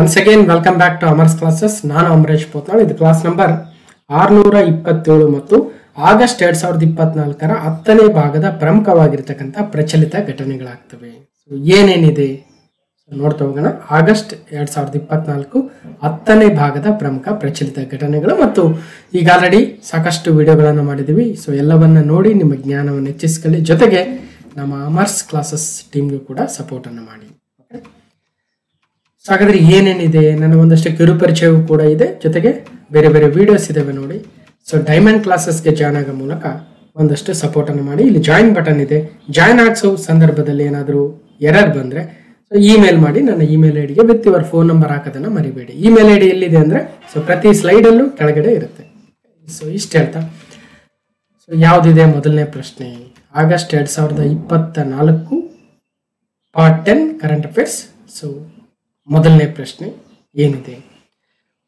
Once again welcome back to Amar's classes ನಾನು ಅಮರೇಶ್ ಪೋತ್ನಾಳ್. ಇದು class number ಆರ್ನೂರ ಇಪ್ಪತ್ತೇಳು ಮತ್ತು ಆಗಸ್ಟ್ ಎರಡ್ ಸಾವಿರದ ಇಪ್ಪತ್ನಾಲ್ಕರ ಹತ್ತನೇ ಭಾಗದ ಪ್ರಮುಖವಾಗಿರ್ತಕ್ಕಂಥ ಪ್ರಚಲಿತ ಘಟನೆಗಳಾಗ್ತವೆ. ಸೊ ಏನೇನಿದೆ? ನೋಡ್ತಾ ಹೋಗೋಣ. ಆಗಸ್ಟ್ ಎರಡ್ ಸಾವಿರದ ಇಪ್ಪತ್ನಾಲ್ಕು ಹತ್ತನೇ ಭಾಗದ ಪ್ರಮುಖ ಪ್ರಚಲಿತ ಘಟನೆಗಳು ಮತ್ತು ಈಗ ಆಲ್ರೆಡಿ ಸಾಕಷ್ಟು ವಿಡಿಯೋಗಳನ್ನು ಮಾಡಿದ್ದೀವಿ. ಸೊ ಎಲ್ಲವನ್ನ ನೋಡಿ ನಿಮ್ಮ ಜ್ಞಾನವನ್ನು ಹೆಚ್ಚಿಸ್ಕೊಳ್ಳಿ. ಜೊತೆಗೆ ನಮ್ಮ ಅಮರ್ಸ್ ಕ್ಲಾಸಸ್ ಟೀಮ್ಗೂ ಕೂಡ ಸಪೋರ್ಟನ್ನು ಮಾಡಿ. ಸೊ ಹಾಗಾದ್ರೆ ಏನೇನಿದೆ, ನನ್ನ ಒಂದಷ್ಟು ಕಿರುಪರಿಚಯವೂ ಕೂಡ ಇದೆ. ಜೊತೆಗೆ ಬೇರೆ ಬೇರೆ ವಿಡಿಯೋಸ್ ಇದಾವೆ ನೋಡಿ. ಸೊ ಡೈಮಂಡ್ ಕ್ಲಾಸಸ್ಗೆ ಜಾಯ್ನ್ ಆಗೋ ಮೂಲಕ ಒಂದಷ್ಟು ಸಪೋರ್ಟ್ ಅನ್ನು ಮಾಡಿ. ಇಲ್ಲಿ ಜಾಯಿನ್ ಬಟನ್ ಇದೆ. ಜಾಯ್ನ್ ಆಗಿಸೋ ಸಂದರ್ಭದಲ್ಲಿ ಏನಾದರೂ ಎರರ್ ಬಂದರೆ ಸೊ ಇಮೇಲ್ ಮಾಡಿ. ನನ್ನ ಇಮೇಲ್ ಐ ಡಿಗೆ ವಿತ್ ಯುವರ್ ಫೋನ್ ನಂಬರ್ ಹಾಕೋದನ್ನು ಮರಿಬೇಡಿ. ಇಮೇಲ್ ಐ ಡಿ ಎಲ್ಲಿದೆ ಅಂದರೆ ಸೊ ಪ್ರತಿ ಸ್ಲೈಡಲ್ಲೂ ಕೆಳಗಡೆ ಇರುತ್ತೆ. ಸೊ ಇಷ್ಟು ಹೇಳ್ತಾ? ಸೊ ಯಾವುದಿದೆ ಮೊದಲನೇ ಪ್ರಶ್ನೆ? ಆಗಸ್ಟ್ ಎರಡು ಸಾವಿರದ ಇಪ್ಪತ್ತ ನಾಲ್ಕು part ten current affairs so ಮೊದಲನೇ ಪ್ರಶ್ನೆ ಏನಿದೆ?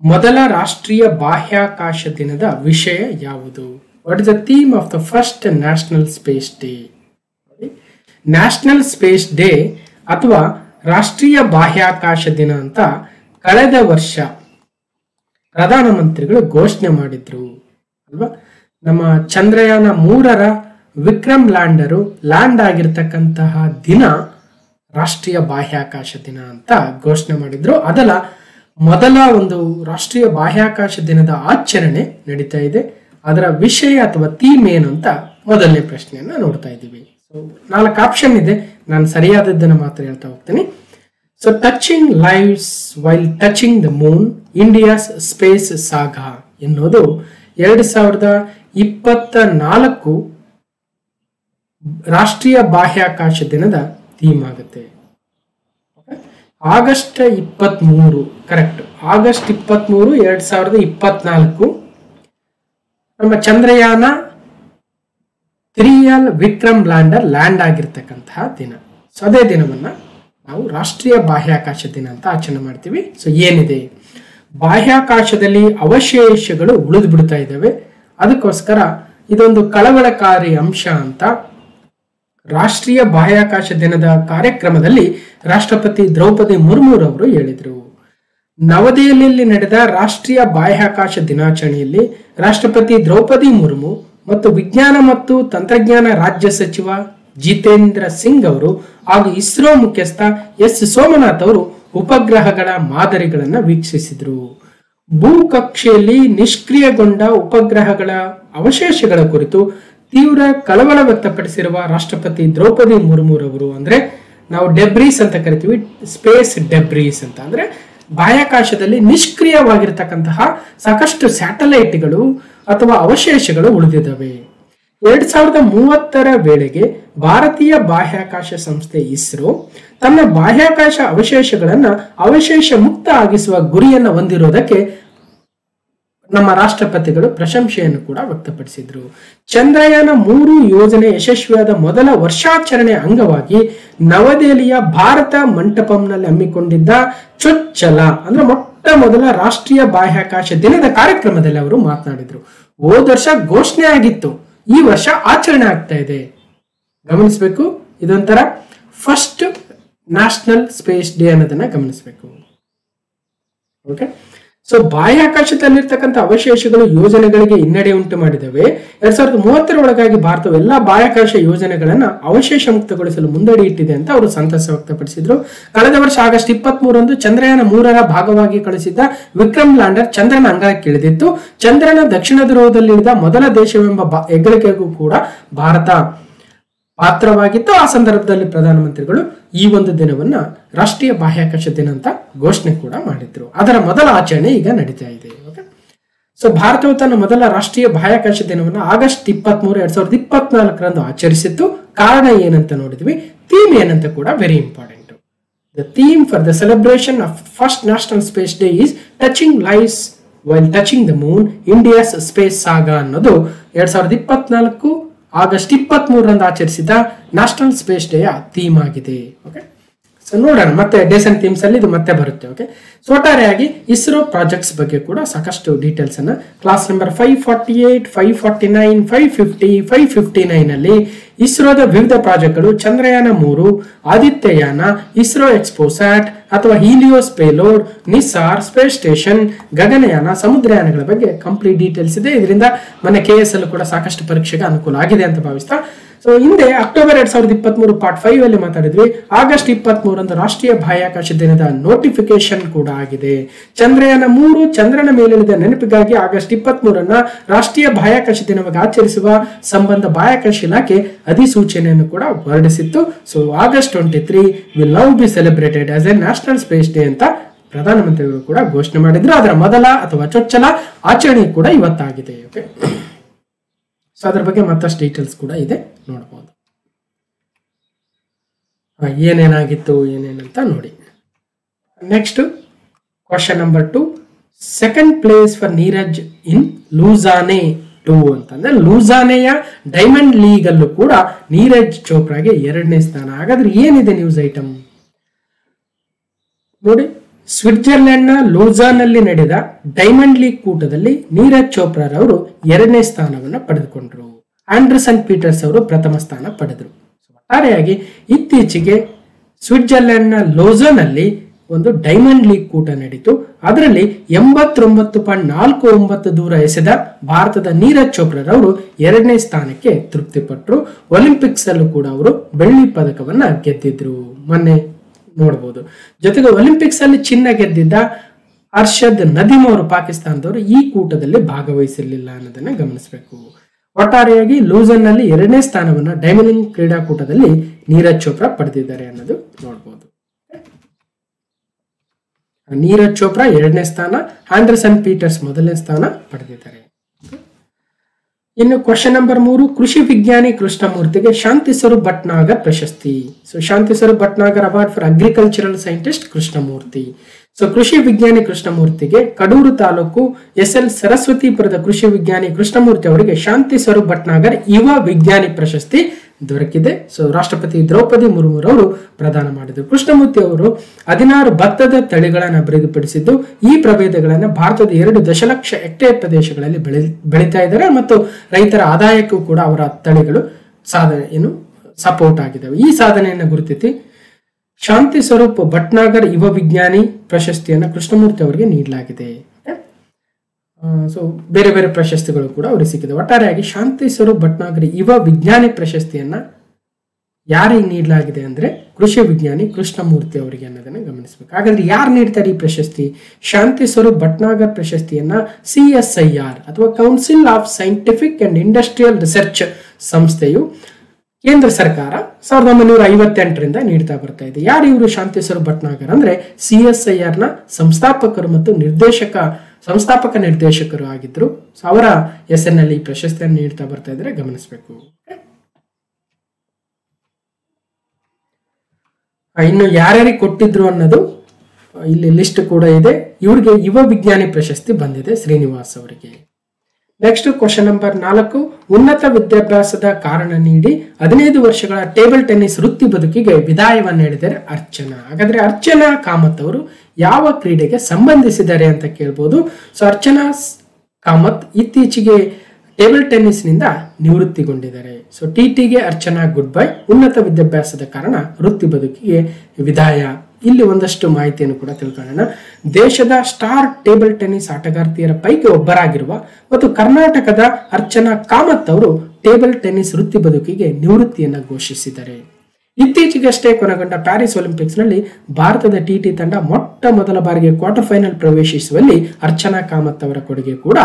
ಮೊದಲ ರಾಷ್ಟ್ರೀಯ ಬಾಹ್ಯಾಕಾಶ ದಿನದ ವಿಷಯ ಯಾವುದು? What is the theme of the first national space day national space day ಅಥವಾ ರಾಷ್ಟ್ರೀಯ ಬಾಹ್ಯಾಕಾಶ ದಿನ ಅಂತ ಕಳೆದ ವರ್ಷ ಪ್ರಧಾನಮಂತ್ರಿಗಳು ಘೋಷಣೆ ಮಾಡಿದ್ರು. ಅಲ್ವಾ? ನಮ್ಮ ಚಂದ್ರಯಾನ ಮೂರರ ವಿಕ್ರಮ್ ಲ್ಯಾಂಡರು ಲ್ಯಾಂಡ್ ಆಗಿರ್ತಕ್ಕಂತಹ ದಿನ ರಾಷ್ಟ್ರೀಯ ಬಾಹ್ಯಾಕಾಶ ದಿನ ಅಂತ ಘೋಷಣೆ ಮಾಡಿದ್ರು. ಅದಲ್ಲ, ಮೊದಲ ಒಂದು ರಾಷ್ಟ್ರೀಯ ಬಾಹ್ಯಾಕಾಶ ದಿನದ ಆಚರಣೆ ನಡೀತಾ ಇದೆ. ಅದರ ವಿಷಯ ಅಥವಾ ಥೀಮ್ ಏನು ಅಂತ ಮೊದಲನೇ ಪ್ರಶ್ನೆಯನ್ನ ನೋಡ್ತಾ ಇದ್ದೀವಿ. ಸೊ ನಾಲ್ಕು ಆಪ್ಷನ್ ಇದೆ. ನಾನು ಸರಿಯಾದದ್ದನ್ನು ಮಾತ್ರ ಹೇಳ್ತಾ ಹೋಗ್ತೀನಿ. So touching lives while touching the moon India's space saga ಎನ್ನುವುದು ಎರಡು ಸಾವಿರದ ಇಪ್ಪತ್ತ ನಾಲ್ಕು ರಾಷ್ಟ್ರೀಯ ಬಾಹ್ಯಾಕಾಶ ದಿನದ ಥೀಮ್ ಆಗುತ್ತೆ ಆಗಸ್ಟ್ ಇಪ್ಪತ್ತ್ಮೂರು ಕರೆಕ್ಟ್ ಆಗಸ್ಟ್ ಇಪ್ಪತ್ತ್ಮೂರು ಎರಡು ಸಾವಿರದ ಇಪ್ಪತ್ನಾಲ್ಕು. ನಮ್ಮ ಚಂದ್ರಯಾನ ತ್ರಿಯಲ್ ವಿಕ್ರಮ್ ಲ್ಯಾಂಡರ್ ಲ್ಯಾಂಡ್ ಆಗಿರ್ತಕ್ಕಂತಹ ದಿನ. ಸೊ ಅದೇ ದಿನವನ್ನು ನಾವು ರಾಷ್ಟ್ರೀಯ ಬಾಹ್ಯಾಕಾಶ ದಿನ ಅಂತ ಆಚರಣೆ ಮಾಡ್ತೀವಿ. ಸೊ ಏನಿದೆ? ಬಾಹ್ಯಾಕಾಶದಲ್ಲಿ ಅವಶೇಷಗಳು ಉಳಿದು ಬಿಡ್ತಾ ಇದ್ದಾವೆ. ಅದಕ್ಕೋಸ್ಕರ ಇದೊಂದು ಕಳವಳಕಾರಿ ಅಂಶ ಅಂತ ರಾಷ್ಟ್ರೀಯ ಬಾಹ್ಯಾಕಾಶ ದಿನದ ಕಾರ್ಯಕ್ರಮದಲ್ಲಿ ರಾಷ್ಟ್ರಪತಿ ದ್ರೌಪದಿ ಮುರ್ಮುರವರು ಹೇಳಿದರು. ನವದೆಹಲಿಯಲ್ಲಿ ನಡೆದ ರಾಷ್ಟ್ರೀಯ ಬಾಹ್ಯಾಕಾಶ ದಿನಾಚರಣೆಯಲ್ಲಿ ರಾಷ್ಟ್ರಪತಿ ದ್ರೌಪದಿ ಮುರ್ಮು ಮತ್ತು ವಿಜ್ಞಾನ ಮತ್ತು ತಂತ್ರಜ್ಞಾನ ರಾಜ್ಯ ಸಚಿವ ಜಿತೇಂದ್ರ ಸಿಂಗ್ ಅವರು ಹಾಗೂ ಇಸ್ರೋ ಮುಖ್ಯಸ್ಥ ಎಸ್ ಸೋಮನಾಥ್ ಅವರು ಉಪಗ್ರಹಗಳ ಮಾದರಿಗಳನ್ನು ವೀಕ್ಷಿಸಿದರು. ಭೂಕಕ್ಷೆಯಲ್ಲಿ ನಿಷ್ಕ್ರಿಯಗೊಂಡ ಉಪಗ್ರಹಗಳ ಅವಶೇಷಗಳ ಕುರಿತು ತೀವ್ರ ಕಳವಳ ವ್ಯಕ್ತಪಡಿಸಿರುವ ರಾಷ್ಟ್ರಪತಿ ದ್ರೌಪದಿ ಮುರ್ಮುರವರು ಅಂದ್ರೆ ನಾವು ಡೆಬ್ರೀಸ್ ಅಂತ ಕರಿತೀವಿ ಸ್ಪೇಸ್ ಡೆಬ್ರೀಸ್ ಅಂತ. ಅಂದ್ರೆ ಬಾಹ್ಯಾಕಾಶದಲ್ಲಿ ನಿಷ್ಕ್ರಿಯವಾಗಿರ್ತಕ್ಕಂತಹ ಸಾಕಷ್ಟು ಸ್ಯಾಟಲೈಟ್ಗಳು ಅಥವಾ ಅವಶೇಷಗಳು ಉಳಿದಿದ್ದಾವೆ. ಎರಡ್ ಸಾವಿರದ ಮೂವತ್ತರ ವೇಳೆಗೆ ಭಾರತೀಯ ಬಾಹ್ಯಾಕಾಶ ಸಂಸ್ಥೆ ಇಸ್ರೋ ತನ್ನ ಬಾಹ್ಯಾಕಾಶ ಅವಶೇಷಗಳನ್ನ ಅವಶೇಷ ಮುಕ್ತ ಆಗಿಸುವ ಗುರಿಯನ್ನು ಹೊಂದಿರೋದಕ್ಕೆ ನಮ್ಮ ರಾಷ್ಟ್ರಪತಿಗಳು ಪ್ರಶಂಸೆಯನ್ನು ಕೂಡ ವ್ಯಕ್ತಪಡಿಸಿದ್ರು. ಚಂದ್ರಯಾನ ಮೂರು ಯೋಜನೆ ಯಶಸ್ವಿಯಾದ ಮೊದಲ ವರ್ಷಾಚರಣೆ ಅಂಗವಾಗಿ ನವದೆಹಲಿಯ ಭಾರತ ಮಂಟಪಂನಲ್ಲಿ ಹಮ್ಮಿಕೊಂಡಿದ್ದ ಚೊಚ್ಚಲ, ಅಂದ್ರೆ ಮೊಟ್ಟ ಮೊದಲ ರಾಷ್ಟ್ರೀಯ ಬಾಹ್ಯಾಕಾಶ ದಿನದ ಕಾರ್ಯಕ್ರಮದಲ್ಲಿ ಅವರು ಮಾತನಾಡಿದ್ರು. ಹೋದ ವರ್ಷ ಘೋಷಣೆ ಆಗಿತ್ತು, ಈ ವರ್ಷ ಆಚರಣೆ ಆಗ್ತಾ ಇದೆ. ಗಮನಿಸಬೇಕು, ಇದೊಂಥರ ಫಸ್ಟ್ ನ್ಯಾಷನಲ್ ಸ್ಪೇಸ್ ಡೇ ಅನ್ನೋದನ್ನ ಗಮನಿಸಬೇಕು. ಓಕೆ ಸೊ ಬಾಹ್ಯಾಕಾಶದಲ್ಲಿರ್ತಕ್ಕಂಥ ಅವಶೇಷಗಳು ಯೋಜನೆಗಳಿಗೆ ಹಿನ್ನಡೆ ಉಂಟು ಮಾಡಿದವೆ. ಎರಡ್ ಸಾವಿರದ ಮೂವತ್ತರ ಒಳಗಾಗಿ ಭಾರತವು ಎಲ್ಲಾ ಬಾಹ್ಯಾಕಾಶ ಯೋಜನೆಗಳನ್ನ ಅವಶೇಷ ಮುಕ್ತಗೊಳಿಸಲು ಮುಂದಡಿ ಇಟ್ಟಿದೆ ಅಂತ ಅವರು ಸಂತಸ ವ್ಯಕ್ತಪಡಿಸಿದ್ರು. ಕಳೆದ ವರ್ಷ ಆಗಸ್ಟ್ ಇಪ್ಪತ್ತ್ ಮೂರಂದು ಚಂದ್ರಯಾನ ಮೂರರ ಭಾಗವಾಗಿ ಕಳಿಸಿದ್ದ ವಿಕ್ರಮ್ ಲ್ಯಾಂಡರ್ ಚಂದ್ರನ ಅಂಗಕ್ಕೆ ಇಳಿದಿತ್ತು. ಚಂದ್ರನ ದಕ್ಷಿಣ ಧ್ರುವದಲ್ಲಿದ್ದ ಮೊದಲ ದೇಶವೆಂಬ ಹೆಗ್ಗಳಿಕೆಗೂ ಕೂಡ ಭಾರತ ಪಾತ್ರವಾಗಿತ್ತು ಆ ಸಂದರ್ಭದಲ್ಲಿ ಪ್ರಧಾನಮಂತ್ರಿಗಳು ಈ ಒಂದು ದಿನವನ್ನ ರಾಷ್ಟ್ರೀಯ ಬಾಹ್ಯಾಕಾಶ ದಿನ ಅಂತ ಘೋಷಣೆ ಕೂಡ ಮಾಡಿದ್ರು. ಅದರ ಮೊದಲ ಆಚರಣೆ ಈಗ ನಡೀತಾ ಇದೆ ಸೊ ಭಾರತವು ತನ್ನ ಮೊದಲ ರಾಷ್ಟ್ರೀಯ ಬಾಹ್ಯಾಕಾಶ ದಿನವನ್ನು ಆಗಸ್ಟ್ ಇಪ್ಪತ್ಮೂರು ಎರಡ್ ಸಾವಿರದ ಇಪ್ಪತ್ನಾಲ್ಕರಂದು ಆಚರಿಸಿತ್ತು. ಕಾರಣ ಏನಂತ ನೋಡಿದ್ವಿ. ಥೀಮ್ ಏನಂತ ಕೂಡ very important the theme for the celebration of first national space day is touching lifes while touching the moon India's space saga ಅನ್ನೋದು ಎರಡ್ ಸಾವಿರದ ಇಪ್ಪತ್ನಾಲ್ಕು ಆಗಸ್ಟ್ ಇಪ್ಪತ್ತ್ ಮೂರರಂದು ಆಚರಿಸಿದ ನ್ಯಾಷನಲ್ ಸ್ಪೇಸ್ ಡೇಯ ಥೀಮ್ ಆಗಿದೆ. ಓಕೆ ಸೊ ನೋಡೋಣ. ಮತ್ತೆ ಡೇಸ್ ಅಂಡ್ ಥೀಮ್ಸ್ ಅಲ್ಲಿ ಇದು ಮತ್ತೆ ಬರುತ್ತೆ ಓಕೆ ಸೊ ಒಟ್ಟಾರೆಯಾಗಿ ಇಸ್ರೋ ಪ್ರಾಜೆಕ್ಟ್ಸ್ ಬಗ್ಗೆ ಕೂಡ ಸಾಕಷ್ಟು ಡೀಟೇಲ್ಸ್ ಅನ್ನ class number five forty eight five forty nine five fifty five fifty nine ಅಲ್ಲಿ ಇಸ್ರೋದ ವಿವಿಧ ಪ್ರಾಜೆಕ್ಟ್ಗಳು ಚಂದ್ರಯಾನ ಮೂರು, ಆದಿತ್ಯಯಾನ, ಇಸ್ರೋ ಎಕ್ಸ್ಪೋಸ್ಯಾಟ್ ಅಥವಾ Helios payload NISAR space station Gaganyaan ಸಮುದ್ರಯಾನಗಳ ಬಗ್ಗೆ ಕಂಪ್ಲೀಟ್ ಡೀಟೇಲ್ಸ್ ಇದೆ. ಇದರಿಂದ ಮನೆ ಕೆ ಎಸ್ ಅಲ್ಲೂ ಕೂಡ ಸಾಕಷ್ಟು ಪರೀಕ್ಷೆಗೆ ಅನುಕೂಲ ಆಗಿದೆ ಅಂತ ಭಾವಿಸ್ತಾ ಸೊ ಹಿಂದೆ ಅಕ್ಟೋಬರ್ ಎರಡ್ ಸಾವಿರದ ಇಪ್ಪತ್ತ್ ಮೂರು ಪಾರ್ಟ್ ಫೈವ್ ಅಲ್ಲಿ ಮಾತಾಡಿದ್ವಿ. ಆಗಸ್ಟ್ ಇಪ್ಪತ್ತ್ ಮೂರಂದು ರಾಷ್ಟ್ರೀಯ ಬಾಹ್ಯಾಕಾಶ ದಿನದ ನೋಟಿಫಿಕೇಶನ್ ಕೂಡ ಆಗಿದೆ. ಚಂದ್ರಯಾನ ಮೂರು ಚಂದ್ರನ ಮೇಲಿಳಿದ ನೆನಪಿಗಾಗಿ ಆಗಸ್ಟ್ ಇಪ್ಪತ್ತ್ ಮೂರನ್ನ ರಾಷ್ಟ್ರೀಯ ಬಾಹ್ಯಾಕಾಶ ದಿನವಾಗಿ ಆಚರಿಸುವ ಸಂಬಂಧ ಬಾಹ್ಯಾಕಾಶ ಇಲಾಖೆ ಅಧಿಸೂಚನೆಯನ್ನು ಕೂಡ ಹೊರಡಿಸಿತ್ತು. So August twenty three will now be celebrated as a national space day ಅಂತ ಪ್ರಧಾನಮಂತ್ರಿಗಳು ಕೂಡ ಘೋಷಣೆ ಮಾಡಿದ್ರು. ಅದರ ಮೊದಲ ಅಥವಾ ಚೊಚ್ಚಲ ಆಚರಣೆ ಕೂಡ ಇವತ್ತಾಗಿದೆ. ಓಕೆ ಸೊ ಅದರ ಬಗ್ಗೆ ಮತ್ತಷ್ಟು ಡೀಟೇಲ್ಸ್ ಕೂಡ ಇದೆ. ನೋಡ್ಬೋದು. ಏನೇನಾಗಿತ್ತು, ಏನೇನಂತ ನೋಡಿ. Next question number two second place for Neeraj in Lausanne too ಅಂತಂದ್ರೆ ಲೂಸಾನೆಯ ಡೈಮಂಡ್ ಲೀಗ್ ಅಲ್ಲೂ ಕೂಡ ನೀರಜ್ ಚೋಪ್ರಾಗೆ ಎರಡನೇ ಸ್ಥಾನ ಹಾಗಾದ್ರೆ ಏನಿದೆ ನ್ಯೂಸ್ ಐಟಮ್ ನೋಡಿ ಸ್ವಿಟ್ಜರ್ಲೆಂಡ್ನ ಲೂಸಾನಲ್ಲಿ ಲೂಸಾನ್ನಲ್ಲಿ ನಡೆದ ಡೈಮಂಡ್ ಲೀಗ್ ಕೂಟದಲ್ಲಿ ನೀರಜ್ ಚೋಪ್ರಾರವರು ಎರಡನೇ ಸ್ಥಾನವನ್ನು ಪಡೆದುಕೊಂಡ್ರು. ಆಂಡರ್ಸನ್ ಪೀಟರ್ಸ್ ಅವರು ಪ್ರಥಮ ಸ್ಥಾನ ಪಡೆದರು. ಒಟ್ಟಾರೆಯಾಗಿ ಇತ್ತೀಚೆಗೆ ಸ್ವಿಟ್ಜರ್ಲೆಂಡ್ನ ನ ಲೋಝನ್ ಒಂದು ಡೈಮಂಡ್ ಲೀಗ್ ಕೂಟ ನಡೀತು. ಅದರಲ್ಲಿ ಎಂಬತ್ತೊಂಬತ್ತು ಪಾಯಿಂಟ್ ನಾಲ್ಕು ಒಂಬತ್ತು ದೂರ ಎಸೆದ ಭಾರತದ ನೀರಜ್ ಚೋಪ್ರಾರವರು ಎರಡನೇ ಸ್ಥಾನಕ್ಕೆ ತೃಪ್ತಿಪಟ್ಟರು ಒಲಿಂಪಿಕ್ಸ್ ಅಲ್ಲೂ ಕೂಡ ಅವರು ಬೆಳ್ಳಿ ಪದಕವನ್ನ ಗೆದ್ದಿದ್ರು. ಮೊನ್ನೆ ನೋಡಬಹುದು ಜೊತೆಗೆ ಒಲಿಂಪಿಕ್ಸ್ ಅಲ್ಲಿ ಚಿನ್ನ ಗೆದ್ದಿದ್ದ ಅರ್ಷದ್ ನದೀಮ್ ಅವರು ಪಾಕಿಸ್ತಾನದವರು ಈ ಕೂಟದಲ್ಲಿ ಭಾಗವಹಿಸಿರಲಿಲ್ಲ ಅನ್ನೋದನ್ನ ಗಮನಿಸಬೇಕು. ಒಟ್ಟಾರೆಯಾಗಿ ಲೂಸನ್ನಲ್ಲಿ ಎರಡನೇ ಸ್ಥಾನವನ್ನು ಡೈಮಂಡ್ ಕ್ರೀಡಾಕೂಟದಲ್ಲಿ ನೀರಜ್ ಚೋಪ್ರಾ ಪಡೆದಿದ್ದಾರೆ ಅನ್ನೋದು ನೋಡಬಹುದು ನೀರಜ್ ಚೋಪ್ರಾ ಎರಡನೇ ಸ್ಥಾನ, ಆಂಡರ್ಸನ್ ಪೀಟರ್ಸ್ ಮೊದಲನೇ ಸ್ಥಾನ ಪಡೆದಿದ್ದಾರೆ. ಇನ್ನು ಕ್ವಶನ್ ನಂಬರ್ ಮೂರು, ಕೃಷಿ ವಿಜ್ಞಾನಿ ಕೃಷ್ಣಮೂರ್ತಿಗೆ ಶಾಂತಿ ಸ್ವರೂಪ್ ಭಟ್ನಾಗರ್ ಪ್ರಶಸ್ತಿ. So Shanti Swarup Bhatnagar award for agricultural scientist Krishnamurthy. So ಕೃಷಿ ವಿಜ್ಞಾನಿ ಕೃಷ್ಣಮೂರ್ತಿಗೆ ಕಡೂರು ತಾಲೂಕು ಎಸ್ ಎಲ್ ಸರಸ್ವತಿಪುರದ ಕೃಷಿ ವಿಜ್ಞಾನಿ ಕೃಷ್ಣಮೂರ್ತಿ ಅವರಿಗೆ ಶಾಂತಿ ಸ್ವರೂಪ್ ಭಟ್ನಾಗರ್ ಯುವ ವಿಜ್ಞಾನಿ ಪ್ರಶಸ್ತಿ ದೊರಕಿದೆ. ಸೊ ರಾಷ್ಟ್ರಪತಿ ದ್ರೌಪದಿ ಮುರ್ಮುರವರು ಪ್ರದಾನ ಮಾಡಿದರು. ಕೃಷ್ಣಮೂರ್ತಿ ಅವರು ಹದಿನಾರು ಭತ್ತದ ತಳಿಗಳನ್ನು ಅಭಿವೃದ್ಧಿಪಡಿಸಿದ್ದು, ಈ ಪ್ರಭೇದಗಳನ್ನು ಭಾರತದ ಎರಡು ದಶಲಕ್ಷ ಹೆಕ್ಟೇರ್ ಪ್ರದೇಶಗಳಲ್ಲಿ ಬೆಳೆ, ಬೆಳೀತಾ ಇದ್ದಾರೆ ಮತ್ತು ರೈತರ ಆದಾಯಕ್ಕೂ ಕೂಡ ಅವರ ತಳಿಗಳು ಸಾಧನೆ, ಏನು ಸಪೋರ್ಟ್ ಆಗಿದ್ದಾವೆ. ಈ ಸಾಧನೆಯನ್ನು ಗುರುತಿಸಿ ಶಾಂತಿ ಸ್ವರೂಪ್ ಭಟ್ನಾಗರ್ ಯುವ ವಿಜ್ಞಾನಿ ಪ್ರಶಸ್ತಿಯನ್ನು ಕೃಷ್ಣಮೂರ್ತಿ ಅವರಿಗೆ ನೀಡಲಾಗಿದೆ. ಸೊ ಬೇರೆ ಬೇರೆ ಪ್ರಶಸ್ತಿಗಳು ಕೂಡ ಅವರಿಗೆ ಸಿಕ್ಕಿದೆ ಒಟ್ಟಾರೆಯಾಗಿ ಶಾಂತಿ ಸ್ವರೂಪ್ ಭಟ್ನಾಗರ್ ಯುವ ವಿಜ್ಞಾನಿ ಪ್ರಶಸ್ತಿಯನ್ನ ಯಾರಿಗೆ ನೀಡಲಾಗಿದೆ ಅಂದ್ರೆ ಕೃಷಿ ವಿಜ್ಞಾನಿ ಕೃಷ್ಣಮೂರ್ತಿ ಅವರಿಗೆ ಅನ್ನೋದನ್ನ ಗಮನಿಸಬೇಕು. ಹಾಗಾದ್ರೆ ಯಾರು ನೀಡ್ತಾರೆ ಈ ಪ್ರಶಸ್ತಿ? ಶಾಂತಿ ಸ್ವರೂಪ್ ಭಟ್ನಾಗರ್ ಪ್ರಶಸ್ತಿಯನ್ನ ಸಿ ಎಸ್ ಐ ಆರ್, ಅಥವಾ council of scientific and industrial research ಸಂಸ್ಥೆಯು ಕೇಂದ್ರ ಸರ್ಕಾರ ಸಾವಿರದ ಒಂಬೈನೂರ ಐವತ್ತೆಂಟರಿಂದ ನೀಡ್ತಾ ಬರ್ತಾ ಇದೆ. ಯಾರು ಇವರು ಶಾಂತೇಶ್ವರ ಭಟ್ನಾಗರ್ ಅಂದ್ರೆ ಸಿ ಎಸ್ ಐ ಆರ್ನ ಸಂಸ್ಥಾಪಕರು ಮತ್ತು ನಿರ್ದೇಶಕ, ಸಂಸ್ಥಾಪಕ ನಿರ್ದೇಶಕರು ಆಗಿದ್ರು. ಅವರ ಹೆಸರಿನಲ್ಲಿ ಈ ಪ್ರಶಸ್ತಿಯನ್ನು ನೀಡ್ತಾ ಬರ್ತಾ ಇದ್ರೆ ಗಮನಿಸಬೇಕು. ಇನ್ನು ಯಾರ್ಯಾರಿಗೆ ಕೊಟ್ಟಿದ್ರು ಅನ್ನೋದು ಇಲ್ಲಿ ಲಿಸ್ಟ್ ಕೂಡ ಇದೆ. ಇವ್ರಿಗೆ ಯುವ ವಿಜ್ಞಾನಿ ಪ್ರಶಸ್ತಿ ಬಂದಿದೆ ಶ್ರೀನಿವಾಸ್ ಅವರಿಗೆ. ನೆಕ್ಸ್ಟ್ ಕ್ವಶನ್ ನಂಬರ್ ನಾಲ್ಕು, ಉನ್ನತ ವಿದ್ಯಾಭ್ಯಾಸದ ಕಾರಣ ನೀಡಿ ಹದಿನೈದು ವರ್ಷಗಳ ಟೇಬಲ್ ಟೆನ್ನಿಸ್ ವೃತ್ತಿ ಬದುಕಿಗೆ ವಿದಾಯವನ್ನು ಹೇಳಿದ್ದಾರೆ ಅರ್ಚನಾ. ಹಾಗಾದ್ರೆ ಅರ್ಚನಾ ಕಾಮತ್ ಅವರು ಯಾವ ಕ್ರೀಡೆಗೆ ಸಂಬಂಧಿಸಿದ್ದಾರೆ ಅಂತ ಕೇಳ್ಬೋದು. ಸೊ ಅರ್ಚನಾ ಕಾಮತ್ ಇತ್ತೀಚೆಗೆ ಟೇಬಲ್ ಟೆನ್ನಿಸ್ನಿಂದ ನಿವೃತ್ತಿಗೊಂಡಿದ್ದಾರೆ. ಸೊ ಟಿ ಟಿಗೆ ಅರ್ಚನಾ ಗುಡ್ ಬೈ ಉನ್ನತ ವಿದ್ಯಾಭ್ಯಾಸದ ಕಾರಣ ವೃತ್ತಿ ಬದುಕಿಗೆ ವಿದಾಯ. ಇಲ್ಲಿ ಒಂದಷ್ಟು ಮಾಹಿತಿಯನ್ನು ಕೂಡ ತಿಳ್ಕೊಳ್ಳೋಣ. ದೇಶದ ಸ್ಟಾರ್ ಟೇಬಲ್ ಟೆನ್ನಿಸ್ ಆಟಗಾರ್ತಿಯರ ಪೈಕಿ ಒಬ್ಬರಾಗಿರುವ ಮತ್ತು ಕರ್ನಾಟಕದ ಅರ್ಚನಾ ಕಾಮತ್ ಅವರು ಟೇಬಲ್ ಟೆನ್ನಿಸ್ ವೃತ್ತಿ ಬದುಕಿಗೆ ನಿವೃತ್ತಿಯನ್ನು ಘೋಷಿಸಿದ್ದಾರೆ. ಇತ್ತೀಚೆಗಷ್ಟೇ ಕೊನೆಗೊಂಡ ಪ್ಯಾರಿಸ್ ಒಲಿಂಪಿಕ್ಸ್ನಲ್ಲಿ ಭಾರತದ ಟಿ ಟಿ ತಂಡ ಮೊಟ್ಟ ಮೊದಲ ಬಾರಿಗೆ ಕ್ವಾರ್ಟರ್ ಫೈನಲ್ ಪ್ರವೇಶಿಸುವಲ್ಲಿ ಅರ್ಚನಾ ಕಾಮತ್ ಅವರ ಕೊಡುಗೆ ಕೂಡ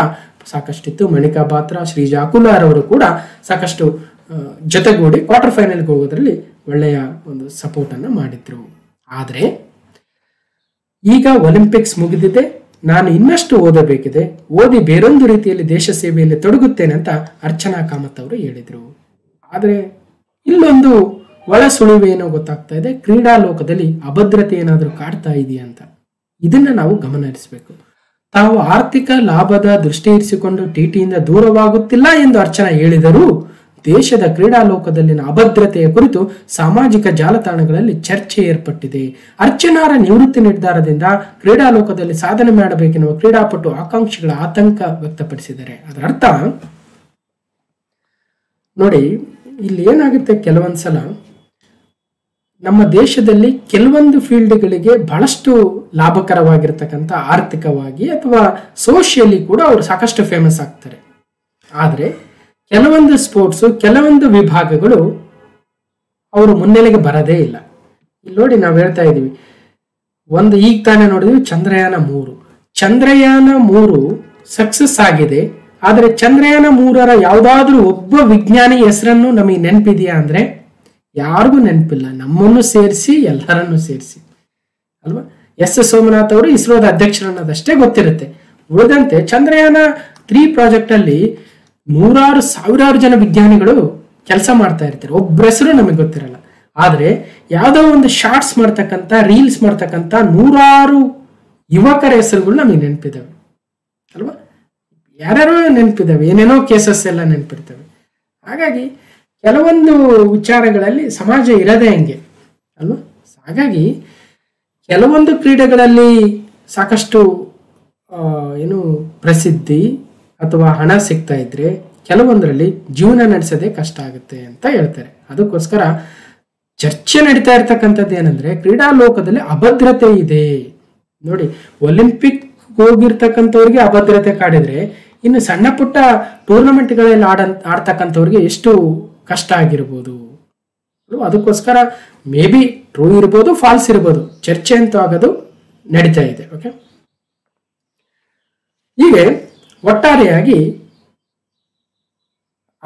ಸಾಕಷ್ಟಿತ್ತು. ಮಣಿಕಾ ಬಾತ್ರಾ, ಶ್ರೀಜಾ ಕುಲಾರ್ ಅವರು ಕೂಡ ಸಾಕಷ್ಟು ಜೊತೆಗೂಡಿ ಕ್ವಾರ್ಟರ್ ಫೈನಲ್ಗೆ ಹೋಗೋದ್ರಲ್ಲಿ ಒಳ್ಳೆಯ ಒಂದು ಸಪೋರ್ಟ್ ಅನ್ನು ಮಾಡಿದ್ರು. ಆದರೆ ಈಗ ಒಲಿಂಪಿಕ್ಸ್ ಮುಗಿದಿದೆ, ನಾನು ಇನ್ನಷ್ಟು ಓದಬೇಕಿದೆ, ಓದಿ ಬೇರೊಂದು ರೀತಿಯಲ್ಲಿ ದೇಶ ಸೇವೆಯಲ್ಲಿ ತೊಡಗುತ್ತೇನೆ ಅಂತ ಅರ್ಚನಾ ಕಾಮತ್ ಅವರು ಹೇಳಿದರು. ಆದರೆ ಇಲ್ಲೊಂದು ಒಳ ಸುಳಿವು ಏನೋ ಗೊತ್ತಾಗ್ತಾ ಇದೆ, ಕ್ರೀಡಾ ಲೋಕದಲ್ಲಿ ಅಭದ್ರತೆ ಏನಾದರೂ ಕಾಡ್ತಾ ಇದೆಯಾ ಅಂತ. ಇದನ್ನ ನಾವು ಗಮನ ಹರಿಸಬೇಕು. ತಾವು ಆರ್ಥಿಕ ಲಾಭದ ದೃಷ್ಟಿ ಇರಿಸಿಕೊಂಡು ಟಿಟಿಯಿಂದ ದೂರವಾಗುತ್ತಿಲ್ಲ ಎಂದು ಅರ್ಚನಾ ಹೇಳಿದರೂ ದೇಶದ ಕ್ರೀಡಾಲೋಕದಲ್ಲಿನ ಅಭದ್ರತೆಯ ಕುರಿತು ಸಾಮಾಜಿಕ ಜಾಲತಾಣಗಳಲ್ಲಿ ಚರ್ಚೆ ಏರ್ಪಟ್ಟಿದೆ. ಅರ್ಚನಾರ ನಿವೃತ್ತಿ ನಿರ್ಧಾರದಿಂದ ಕ್ರೀಡಾಲೋಕದಲ್ಲಿ ಸಾಧನೆ ಮಾಡಬೇಕೆನ್ನುವ ಕ್ರೀಡಾಪಟು ಆಕಾಂಕ್ಷಿಗಳ ಆತಂಕ ವ್ಯಕ್ತಪಡಿಸಿದ್ದಾರೆ. ಅದರ ಅರ್ಥ, ನೋಡಿ, ಇಲ್ಲಿ ಏನಾಗುತ್ತೆ ಕೆಲವೊಂದ್ಸಲ, ನಮ್ಮ ದೇಶದಲ್ಲಿ ಕೆಲವೊಂದು ಫೀಲ್ಡ್ಗಳಿಗೆ ಬಹಳಷ್ಟು ಲಾಭಕರವಾಗಿರ್ತಕ್ಕಂಥ ಆರ್ಥಿಕವಾಗಿ ಅಥವಾ ಸೋಷಿಯಲಿ ಕೂಡ ಅವರು ಸಾಕಷ್ಟು ಫೇಮಸ್ ಆಗ್ತಾರೆ. ಆದರೆ ಕೆಲವೊಂದು ಸ್ಪೋರ್ಟ್ಸು ಕೆಲವೊಂದು ವಿಭಾಗಗಳು ಅವರು ಮುನ್ನೆಲೆಗೆ ಬರದೇ ಇಲ್ಲ. ಇಲ್ಲಿ ನೋಡಿ ನಾವು ಹೇಳ್ತಾ ಇದ್ದೀವಿ. ಒಂದು ಈಗ ತಾನೇ ನೋಡಿದ್ವಿ ಚಂದ್ರಯಾನ ಮೂರು. ಚಂದ್ರಯಾನ ಮೂರು ಸಕ್ಸಸ್ ಆಗಿದೆ. ಆದರೆ ಚಂದ್ರಯಾನ ಮೂರರ ಯಾವುದಾದ್ರೂ ಒಬ್ಬ ವಿಜ್ಞಾನಿ ಹೆಸರನ್ನು ನಮಗೆ ನೆನಪಿದೆಯಾ ಅಂದ್ರೆ ಯಾರಿಗೂ ನೆನಪಿಲ್ಲ. ನಮ್ಮನ್ನು ಸೇರಿಸಿ, ಎಲ್ಲರನ್ನು ಸೇರಿಸಿ. ಅಲ್ವಾ? ಎಸ್ ಎಸ್ ಸೋಮನಾಥ್ ಅವರು ಇಸ್ರೋದ ಅಧ್ಯಕ್ಷರನ್ನೋದಷ್ಟೇ ಗೊತ್ತಿರುತ್ತೆ. ಉಳಿದಂತೆ ಚಂದ್ರಯಾನ ತ್ರೀ ಪ್ರಾಜೆಕ್ಟ್ ಅಲ್ಲಿ ನೂರಾರು ಸಾವಿರಾರು ಜನ ವಿಜ್ಞಾನಿಗಳು ಕೆಲಸ ಮಾಡ್ತಾ ಇರ್ತಾರೆ. ಒಬ್ಬರ ಹೆಸರು ನಮಗೆ ಗೊತ್ತಿರಲ್ಲ. ಆದರೆ ಯಾವುದೋ ಒಂದು ಶಾರ್ಟ್ಸ್ ಮಾಡ್ತಕ್ಕಂಥ, ರೀಲ್ಸ್ ಮಾಡ್ತಕ್ಕಂಥ ನೂರಾರು ಯುವಕರ ಹೆಸರುಗಳು ನಮಗೆ ನೆನಪಿದ್ದಾವೆ ಅಲ್ವಾ? ಯಾರ್ಯಾರೋ ನೆನಪಿದ್ದಾವೆ ಏನೇನೋ ಕೇಸಸ್ ಎಲ್ಲ ನೆನಪಿರ್ತವೆ. ಹಾಗಾಗಿ ಕೆಲವೊಂದು ವಿಚಾರಗಳಲ್ಲಿ ಸಮಾಜ ಇರದೇ ಹಂಗೆ. ಅಲ್ವಾ? ಹಾಗಾಗಿ ಕೆಲವೊಂದು ಕ್ರೀಡೆಗಳಲ್ಲಿ ಸಾಕಷ್ಟು ಏನು ಪ್ರಸಿದ್ಧಿ ಅಥವಾ ಹಣ ಸಿಗ್ತಾ ಇದ್ರೆ ಕೆಲವೊಂದರಲ್ಲಿ ಜೀವನ ನಡೆಸೋದೇ ಕಷ್ಟ ಆಗುತ್ತೆ ಅಂತ ಹೇಳ್ತಾರೆ. ಅದಕ್ಕೋಸ್ಕರ ಚರ್ಚೆ ನಡೀತಾ ಇರ್ತಕ್ಕಂಥದ್ದು ಏನಂದ್ರೆ ಕ್ರೀಡಾ ಲೋಕದಲ್ಲಿ ಅಭದ್ರತೆ ಇದೆ. ನೋಡಿ ಒಲಿಂಪಿಕ್ ಹೋಗಿರ್ತಕ್ಕಂಥವ್ರಿಗೆ ಅಭದ್ರತೆ ಕಾಡಿದ್ರೆ ಇನ್ನು ಸಣ್ಣ ಪುಟ್ಟ ಟೂರ್ನಮೆಂಟ್ಗಳಲ್ಲಿ ಆಡ ಆಡ್ತಕ್ಕಂಥವ್ರಿಗೆ ಎಷ್ಟು ಕಷ್ಟ ಆಗಿರ್ಬೋದು. ಅದಕ್ಕೋಸ್ಕರ ಮೇ ಬಿ ಟ್ರೂ ಇರ್ಬೋದು, ಫಾಲ್ಸ್ ಇರ್ಬೋದು, ಚರ್ಚೆ ಅಂತೂ ಆಗೋದು ನಡೀತಾ ಇದೆ ಓಕೆ ಹೀಗೆ ಒಟ್ಟಾರೆಯಾಗಿ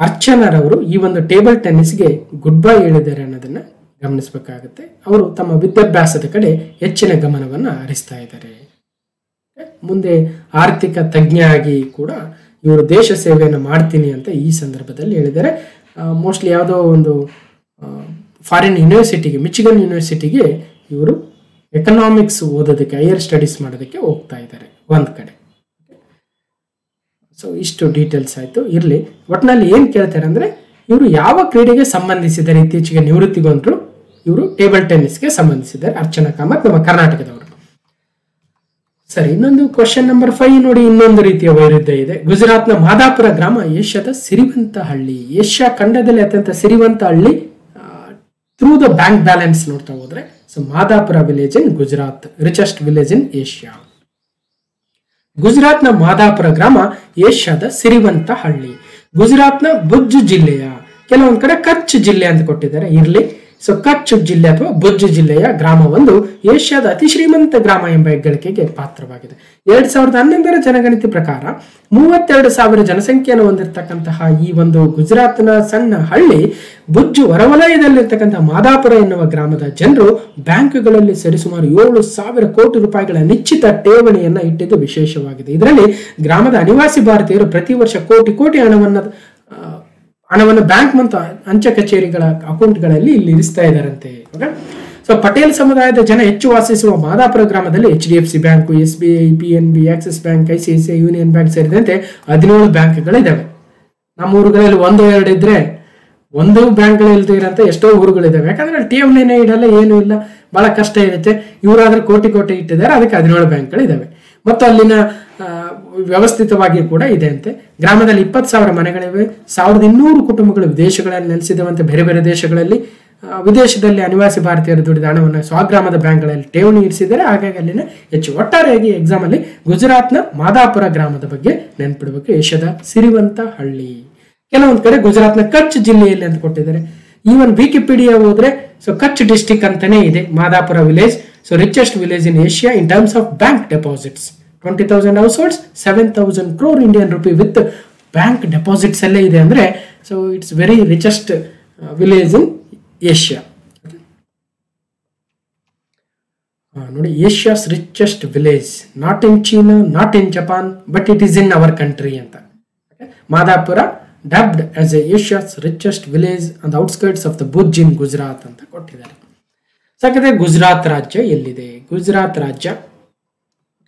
ಅರ್ಚನರವರು ಈ ಒಂದು ಟೇಬಲ್ ಟೆನ್ನಿಸ್ಗೆ ಗುಡ್ ಬೈ ಹೇಳಿದ್ದಾರೆ ಅನ್ನೋದನ್ನ ಗಮನಿಸಬೇಕಾಗುತ್ತೆ. ಅವರು ತಮ್ಮ ವಿದ್ಯಾಭ್ಯಾಸದ ಕಡೆ ಹೆಚ್ಚಿನ ಗಮನವನ್ನು ಹರಿಸ್ತಾ ಇದ್ದಾರೆ. ಮುಂದೆ ಆರ್ಥಿಕ ತಜ್ಞ ಆಗಿ ಕೂಡ ಇವರು ದೇಶ ಸೇವೆಯನ್ನು ಮಾಡ್ತೀನಿ ಅಂತ ಈ ಸಂದರ್ಭದಲ್ಲಿ ಹೇಳಿದ್ದಾರೆ. ಮೋಸ್ಟ್ಲಿ ಯಾವುದೋ ಒಂದು ಫಾರಿನ್ ಯೂನಿವರ್ಸಿಟಿಗೆ ಮಿಚಿಗನ್ ಯೂನಿವರ್ಸಿಟಿಗೆ ಇವರು ಎಕನಾಮಿಕ್ಸ್ ಓದೋದಕ್ಕೆ ಹೈಯರ್ ಸ್ಟಡೀಸ್ ಮಾಡೋದಕ್ಕೆ ಹೋಗ್ತಾ ಇದ್ದಾರೆ. ಒಂದು ಕಡೆ. ಸೊ ಇಷ್ಟು ಡೀಟೇಲ್ಸ್ ಆಯಿತು. ಇರಲಿ. ಒಟ್ಟಿನಲ್ಲಿ ಏನು ಕೇಳ್ತಾರೆ ಅಂದರೆ, ಇವರು ಯಾವ ಕ್ರೀಡೆಗೆ ಸಂಬಂಧಿಸಿದ್ದಾರೆ ಇತ್ತೀಚೆಗೆ ನಿವೃತ್ತಿಗೊಂಡ್ರು ಇವರು ಟೇಬಲ್ ಟೆನ್ನಿಸ್ಗೆ ಸಂಬಂಧಿಸಿದ್ದಾರೆ. ಅರ್ಚನಾ ಕಾಮತ್ ನಮ್ಮ ಕರ್ನಾಟಕದವರು. ಸರಿ, ಇನ್ನೊಂದು ಕ್ವಶನ್ ನಂಬರ್ ಫೈವ್ ನೋಡಿ, ಇನ್ನೊಂದು ರೀತಿಯ ವೈರುಧ್ಯ ಇದೆ. ಗುಜರಾತ್ನ ಮಾದಾಪುರ ಗ್ರಾಮ ಏಷ್ಯಾದ ಸಿರಿವಂತ ಹಳ್ಳಿ ಏಷ್ಯಾ ಖಂಡದಲ್ಲಿ ಅತ್ಯಂತ ಸಿರಿವಂತ ಹಳ್ಳಿ ಥ್ರೂ ದ ಬ್ಯಾಂಕ್ ಬ್ಯಾಲೆನ್ಸ್ ನೋಡ್ತಾ ಹೋದ್ರೆ so Madapur village in Gujarat richest village in Asia ಗುಜರಾತ್ನ ಮಾದಾಪುರ ಗ್ರಾಮ ಏಷ್ಯಾದ ಸಿರಿವಂತ ಹಳ್ಳಿ ಗುಜರಾತ್ನ ಭುಜ್ ಜಿಲ್ಲೆಯ ಕೆಲವೊಂದ್ ಕಡೆ ಕಚ್ ಜಿಲ್ಲೆ ಅಂತ ಕೊಟ್ಟಿದ್ದಾರೆ. ಇರ್ಲಿ ಸೊ ಕಚ್ ಜಿಲ್ಲೆ ಅಥವಾ ಭುಜ್ ಜಿಲ್ಲೆಯ ಗ್ರಾಮವೊಂದು ಏಷ್ಯಾದ ಅತಿ ಶ್ರೀಮಂತ ಗ್ರಾಮ ಎಂಬ ಹೆಗ್ಗಳಿಕೆಗೆ ಪಾತ್ರವಾಗಿದೆ. ಎರಡ್ ಸಾವಿರದ ಹನ್ನೊಂದರ ಜನಗಣತಿ ಪ್ರಕಾರ ಮೂವತ್ತೆರಡು ಸಾವಿರ ಜನಸಂಖ್ಯೆಯನ್ನು ಹೊಂದಿರತಕ್ಕಂತಹ ಈ ಒಂದು ಗುಜರಾತ್ನ ಸಣ್ಣ ಹಳ್ಳಿ ಬುಜ್ಜು ಹೊರವಲಯದಲ್ಲಿರ್ತಕ್ಕಂಥ ಮಾದಾಪುರ ಎನ್ನುವ ಗ್ರಾಮದ ಜನರು ಬ್ಯಾಂಕುಗಳಲ್ಲಿ ಸರಿಸುಮಾರು ಏಳು ಸಾವಿರ ಕೋಟಿ ರೂಪಾಯಿಗಳ ನಿಶ್ಚಿತ ಠೇವಣಿಯನ್ನ ಇಟ್ಟಿದ್ದು ವಿಶೇಷವಾಗಿದೆ. ಇದರಲ್ಲಿ ಗ್ರಾಮದ ಅನಿವಾಸಿ ಭಾರತೀಯರು ಪ್ರತಿ ವರ್ಷ ಕೋಟಿ ಕೋಟಿ ಹಣವನ್ನು ಹಣವನ್ನು ಬ್ಯಾಂಕ್ ಮತ್ತು ಅಂಚೆ ಕಚೇರಿಗಳ ಅಕೌಂಟ್ಗಳಲ್ಲಿ ಇಲ್ಲಿ ಇರಿಸ್ತಾ ಇದ್ದಾರಂತೆ. ಸೊ ಪಟೇಲ್ ಸಮುದಾಯದ ಜನ ಹೆಚ್ಚು ವಾಸಿಸುವ ಮಾದಾಪುರ ಗ್ರಾಮದಲ್ಲಿ H D F C bank S B I P N B axis bank I C I C I union bank ಸೇರಿದಂತೆ ಹದಿನೇಳು ಬ್ಯಾಂಕ್ಗಳಿದ್ದಾವೆ. ನಮ್ಮ ಊರುಗಳಲ್ಲಿ ಒಂದು, ಎರಡು ಇದ್ರೆ ಒಂದು ಬ್ಯಾಂಕ್ಗಳು ಇಲ್ದೇ ಇರೋಂಥ ಎಷ್ಟೋ ಊರುಗಳಿದ್ದಾವೆ. ಯಾಕಂದ್ರೆ ಅಲ್ಲಿ ಠೇವಣಿನೇ ಇಡಲ್ಲ, ಏನೂ ಇಲ್ಲ. ಬಹಳ ಕಷ್ಟ ಇರುತ್ತೆ. ಇವರಾದ್ರೆ ಕೋಟಿ ಕೋಟಿ ಇಟ್ಟಿದ್ದಾರೆ, ಅದಕ್ಕೆ ಹದಿನೇಳು ಬ್ಯಾಂಕ್ಗಳಿದ್ದಾವೆ. ಮತ್ತು ಅಲ್ಲಿನ ವ್ಯವಸ್ಥಿತವಾಗಿ ಕೂಡ ಇದೆ ಅಂತೆ ಗ್ರಾಮದಲ್ಲಿ ಇಪ್ಪತ್ತು ಸಾವಿರ ಮನೆಗಳಿವೆ. ಸಾವಿರದ ಇನ್ನೂರು ಕುಟುಂಬಗಳು ವಿದೇಶಗಳಲ್ಲಿ ನೆಲೆಸಿದವಂತೆ ಬೇರೆ ಬೇರೆ ದೇಶಗಳಲ್ಲಿ ವಿದೇಶದಲ್ಲಿ ಅನಿವಾಸಿ ಭಾರತೀಯರು ದುಡಿದ ಹಣವನ್ನು ಸ್ವಗ್ರಾಮದ ಬ್ಯಾಂಕ್ಗಳಲ್ಲಿ ಠೇವಣಿ ಇರಿಸಿದರೆ ಹಾಗಾಗಿ ಅಲ್ಲಿನ ಹೆಚ್ಚು ಒಟ್ಟಾರೆಯಾಗಿ ಎಕ್ಸಾಮಲ್ಲಿ ಗುಜರಾತ್ನ ಮಾದಾಪುರ ಗ್ರಾಮದ ಬಗ್ಗೆ ನೆನ್ಪಿಡ್ಬೇಕು. ಏಷ್ಯಾದ ಸಿರಿವಂತ ಹಳ್ಳಿ. ಕೆಲವೊಂದು ಕಡೆ ಗುಜರಾತ್ನ ಕಚ್ ಜಿಲ್ಲೆಯಲ್ಲಿ ಅಂತ ಕೊಟ್ಟಿದ್ದಾರೆ. ಈವನ್ ವಿಕಿಪೀಡಿಯಾ ಹೋದ್ರೆ, ಸೊ ಕಚ್ ಡಿಸ್ಟಿಕ್ ಅಂತಾನೆ ಇದೆ. Madapur village, so richest village in Asia in terms of bank deposits thousand house seven thousand crore Indian rupee with bank deposits ಎಲ್ಲ ಇದೆ ಅಂದರೆ so it's very richest village in Asia ನೋಡಿ Asia's richest village not in China not in Japan but it is in our country ಅಂತ. Madapur dubbed as a Asia's richest village the outskirts of the Bhuj in Gujarat ಅಂತ ಕೊಟ್ಟಿದ್ದಾರೆ. ಸಾಕಂದ್ರೆ ಗುಜರಾತ್ ರಾಜ್ಯ ಎಲ್ಲಿದೆ? ಗುಜರಾತ್ ರಾಜ್ಯ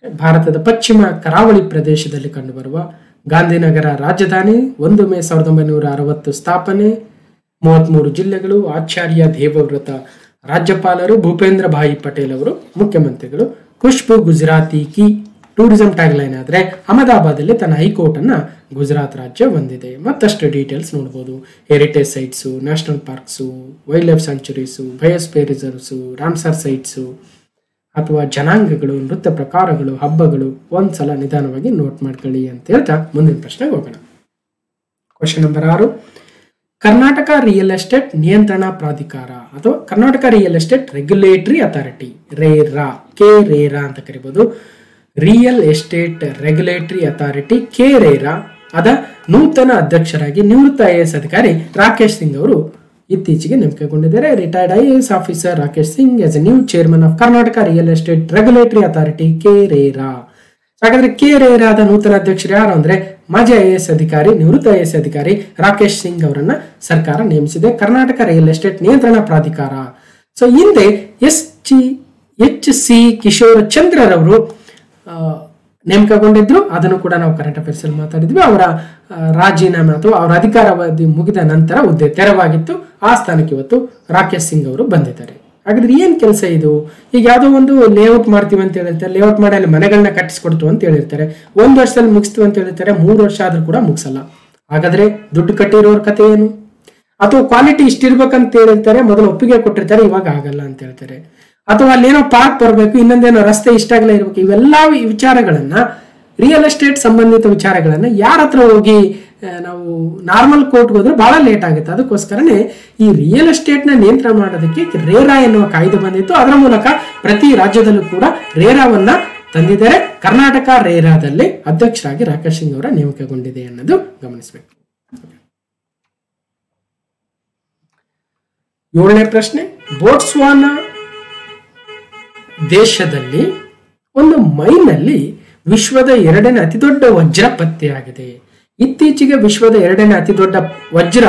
ಭಾರತದ ಪಶ್ಚಿಮ ಕರಾವಳಿ ಪ್ರದೇಶದಲ್ಲಿ ಕಂಡುಬರುವ ಗಾಂಧಿನಗರ ರಾಜಧಾನಿ ಒಂದು ಮೇ ಸಾವಿರದ ಒಂಬೈನೂರ ಅರವತ್ತು ಸ್ಥಾಪನೆ, ಮೂವತ್ಮೂರು ಜಿಲ್ಲೆಗಳು, ಆಚಾರ್ಯ ದೇವವ್ರತ ರಾಜ್ಯಪಾಲರು ಭೂಪೇಂದ್ರ ಭಾಯಿ ಪಟೇಲ್ ಅವರು, ಮುಖ್ಯಮಂತ್ರಿಗಳು, ಖುಷ್ಬು ಗುಜರಾತಿ ಕಿ ಟೂರಿಸಂ ಟ್ಯಾಗ್ಲೈನ್ ಆದರೆ ಅಹಮದಾಬಾದಲ್ಲಿ ತನ್ನ ಹೈಕೋರ್ಟ್ ಅನ್ನ ಗುಜರಾತ್ ರಾಜ್ಯ ಹೊಂದಿದೆ. ಮತ್ತಷ್ಟು ಡೀಟೇಲ್ಸ್ ನೋಡ್ಬೋದು. Heritage sites, national parks wild life sanctuaries biosphere reserves Ramsar sites ಅಥವಾ ಜನಾಂಗಗಳು, ನೃತ್ಯ ಪ್ರಕಾರಗಳು, ಹಬ್ಬಗಳು ಒಂದ್ಸಲ ನಿಧಾನವಾಗಿ ನೋಟ್ ಮಾಡ್ಕೊಳ್ಳಿ ಅಂತ ಹೇಳ್ತಾ ಮುಂದಿನ ಪ್ರಶ್ನೆಗೆ ಹೋಗೋಣ. ಕ್ವಶನ್ ನಂಬರ್ ಆರು. ಕರ್ನಾಟಕ ರಿಯಲ್ ಎಸ್ಟೇಟ್ ನಿಯಂತ್ರಣ ಪ್ರಾಧಿಕಾರ ಅಥವಾ Karnataka real estate regulatory authority RERA, K RERA ಅಂತ ಕರಿಬಹುದು real estate regulatory authority K RERA. ಅದ ನೂತನ ಅಧ್ಯಕ್ಷರಾಗಿ ನಿವೃತ್ತ ಐ ಎಸ್ ಅಧಿಕಾರಿ ರಾಕೇಶ್ ಸಿಂಗ್ ಅವರು ಇತ್ತೀಚೆಗೆ ನೇಮಕಗೊಂಡಿದ್ದಾರೆ. Retired I S officer Rakesh Singh as a new chairman of Karnataka real estate regulatory authority K RERA ಹಾಗಾದ್ರೆ ಕೆ ರೇರಾದ ನೂತನ ಅಧ್ಯಕ್ಷರು ಯಾರು ಅಂದ್ರೆ ಮಾಜಿ ಐ ಅಧಿಕಾರಿ, ನಿವೃತ್ತ ಐ ಅಧಿಕಾರಿ ರಾಕೇಶ್ ಸಿಂಗ್ ಅವರನ್ನ ಸರ್ಕಾರ ನೇಮಿಸಿದೆ. ಕರ್ನಾಟಕ ರಿಯಲ್ ಎಸ್ಟೇಟ್ ನಿಯಂತ್ರಣ ಪ್ರಾಧಿಕಾರ. ಸೊ ಹಿಂದೆ S G H C Kishore ಚಂದ್ರರವರು ನೇಮಕಗೊಂಡಿದ್ರು. ಅದನ್ನು ಕೂಡ ನಾವು ಕರೆಂಟ್ ಅಫೇರ್ಸ್ ಅಲ್ಲಿ ಮಾತಾಡಿದ್ವಿ. ಅವರ ರಾಜೀನಾಮೆ ಅಥವಾ ಅವರ ಅಧಿಕಾರಾವಧಿ ಮುಗಿದ ನಂತರ ಹುದ್ದೆ ತೆರವಾಗಿತ್ತು. ಆ ಸ್ಥಾನಕ್ಕೆ ಇವತ್ತು ರಾಕೇಶ್ ಸಿಂಗ್ ಅವರು ಬಂದಿದ್ದಾರೆ. ಹಾಗಾದ್ರೆ ಏನ್ ಕೆಲಸ ಇದು? ಈಗ ಯಾವುದೋ ಒಂದು ಲೇಔಟ್ ಮಾಡ್ತೀವಿ ಅಂತ ಹೇಳಿರ್ತಾರೆ. ಲೇಔಟ್ ಮಾಡಿ ಅಲ್ಲಿ ಮನೆಗಳನ್ನ ಕಟ್ಟಿಸ್ಕೊಡ್ತು ಅಂತ ಹೇಳಿರ್ತಾರೆ. ಒಂದು ವರ್ಷದಲ್ಲಿ ಮುಗಿಸ್ತು ಅಂತ ಹೇಳಿರ್ತಾರೆ. ಮೂರು ವರ್ಷ ಆದ್ರೂ ಕೂಡ ಮುಗಿಸಲ್ಲ. ಹಾಗಾದ್ರೆ ದುಡ್ಡು ಕಟ್ಟಿರೋರ ಕತೆ ಏನು? ಅಥವಾ ಕ್ವಾಲಿಟಿ ಇಷ್ಟಿರ್ಬೇಕಂತ ಹೇಳಿರ್ತಾರೆ. ಮೊದಲು ಒಪ್ಪಿಗೆ ಕೊಟ್ಟಿರ್ತಾರೆ. ಇವಾಗ ಆಗಲ್ಲ ಅಂತ ಹೇಳ್ತಾರೆ ಅಥವಾ ಅಲ್ಲೇನೋ ಪಾರ್ಕ್ ಬರಬೇಕು, ಇನ್ನೊಂದೇನೋ ರಸ್ತೆ ಇಷ್ಟಾಗಲೇ ಇರಬೇಕು, ಇವೆಲ್ಲ ವಿಚಾರಗಳನ್ನ ರಿಯಲ್ ಎಸ್ಟೇಟ್ ಸಂಬಂಧಿತ ವಿಚಾರಗಳನ್ನ ಯಾರ ಹತ್ರ ಹೋಗಿ ನಾವು ನಾರ್ಮಲ್ ಕೋರ್ಟ್ಗೆ ಹೋದ್ರೆ ಬಹಳ ಲೇಟ್ ಆಗುತ್ತೆ. ಅದಕ್ಕೋಸ್ಕರನೇ ಈ ರಿಯಲ್ ಎಸ್ಟೇಟ್ನ ನಿಯಂತ್ರಣ ಮಾಡೋದಕ್ಕೆ ರೇರಾ ಎನ್ನುವ ಕಾಯ್ದೆ ಬಂದಿತ್ತು. ಅದರ ಮೂಲಕ ಪ್ರತಿ ರಾಜ್ಯದಲ್ಲೂ ಕೂಡ ರೇರಾವನ್ನ ತಂದಿದ್ದಾರೆ. ಕರ್ನಾಟಕ ರೇರಾದಲ್ಲಿ ಅಧ್ಯಕ್ಷರಾಗಿ ರಾಕೇಶ್ ಸಿಂಗ್ ಅವರ ನೇಮಕಗೊಂಡಿದೆ ಅನ್ನೋದು ಗಮನಿಸಬೇಕು. ಏಳನೇ ಪ್ರಶ್ನೆ, ಬೋಟ್ಸ್ವಾನಾ ದೇಶದಲ್ಲಿ ಒಂದು ಮೈನಲ್ಲಿ ವಿಶ್ವದ ಎರಡನೇ ಅತಿದೊಡ್ಡ ವಜ್ರ ಪತ್ತೆಯಾಗಿದೆ ಇತ್ತೀಚೆಗೆ ವಿಶ್ವದ ಎರಡನೇ ಅತಿದೊಡ್ಡ ವಜ್ರ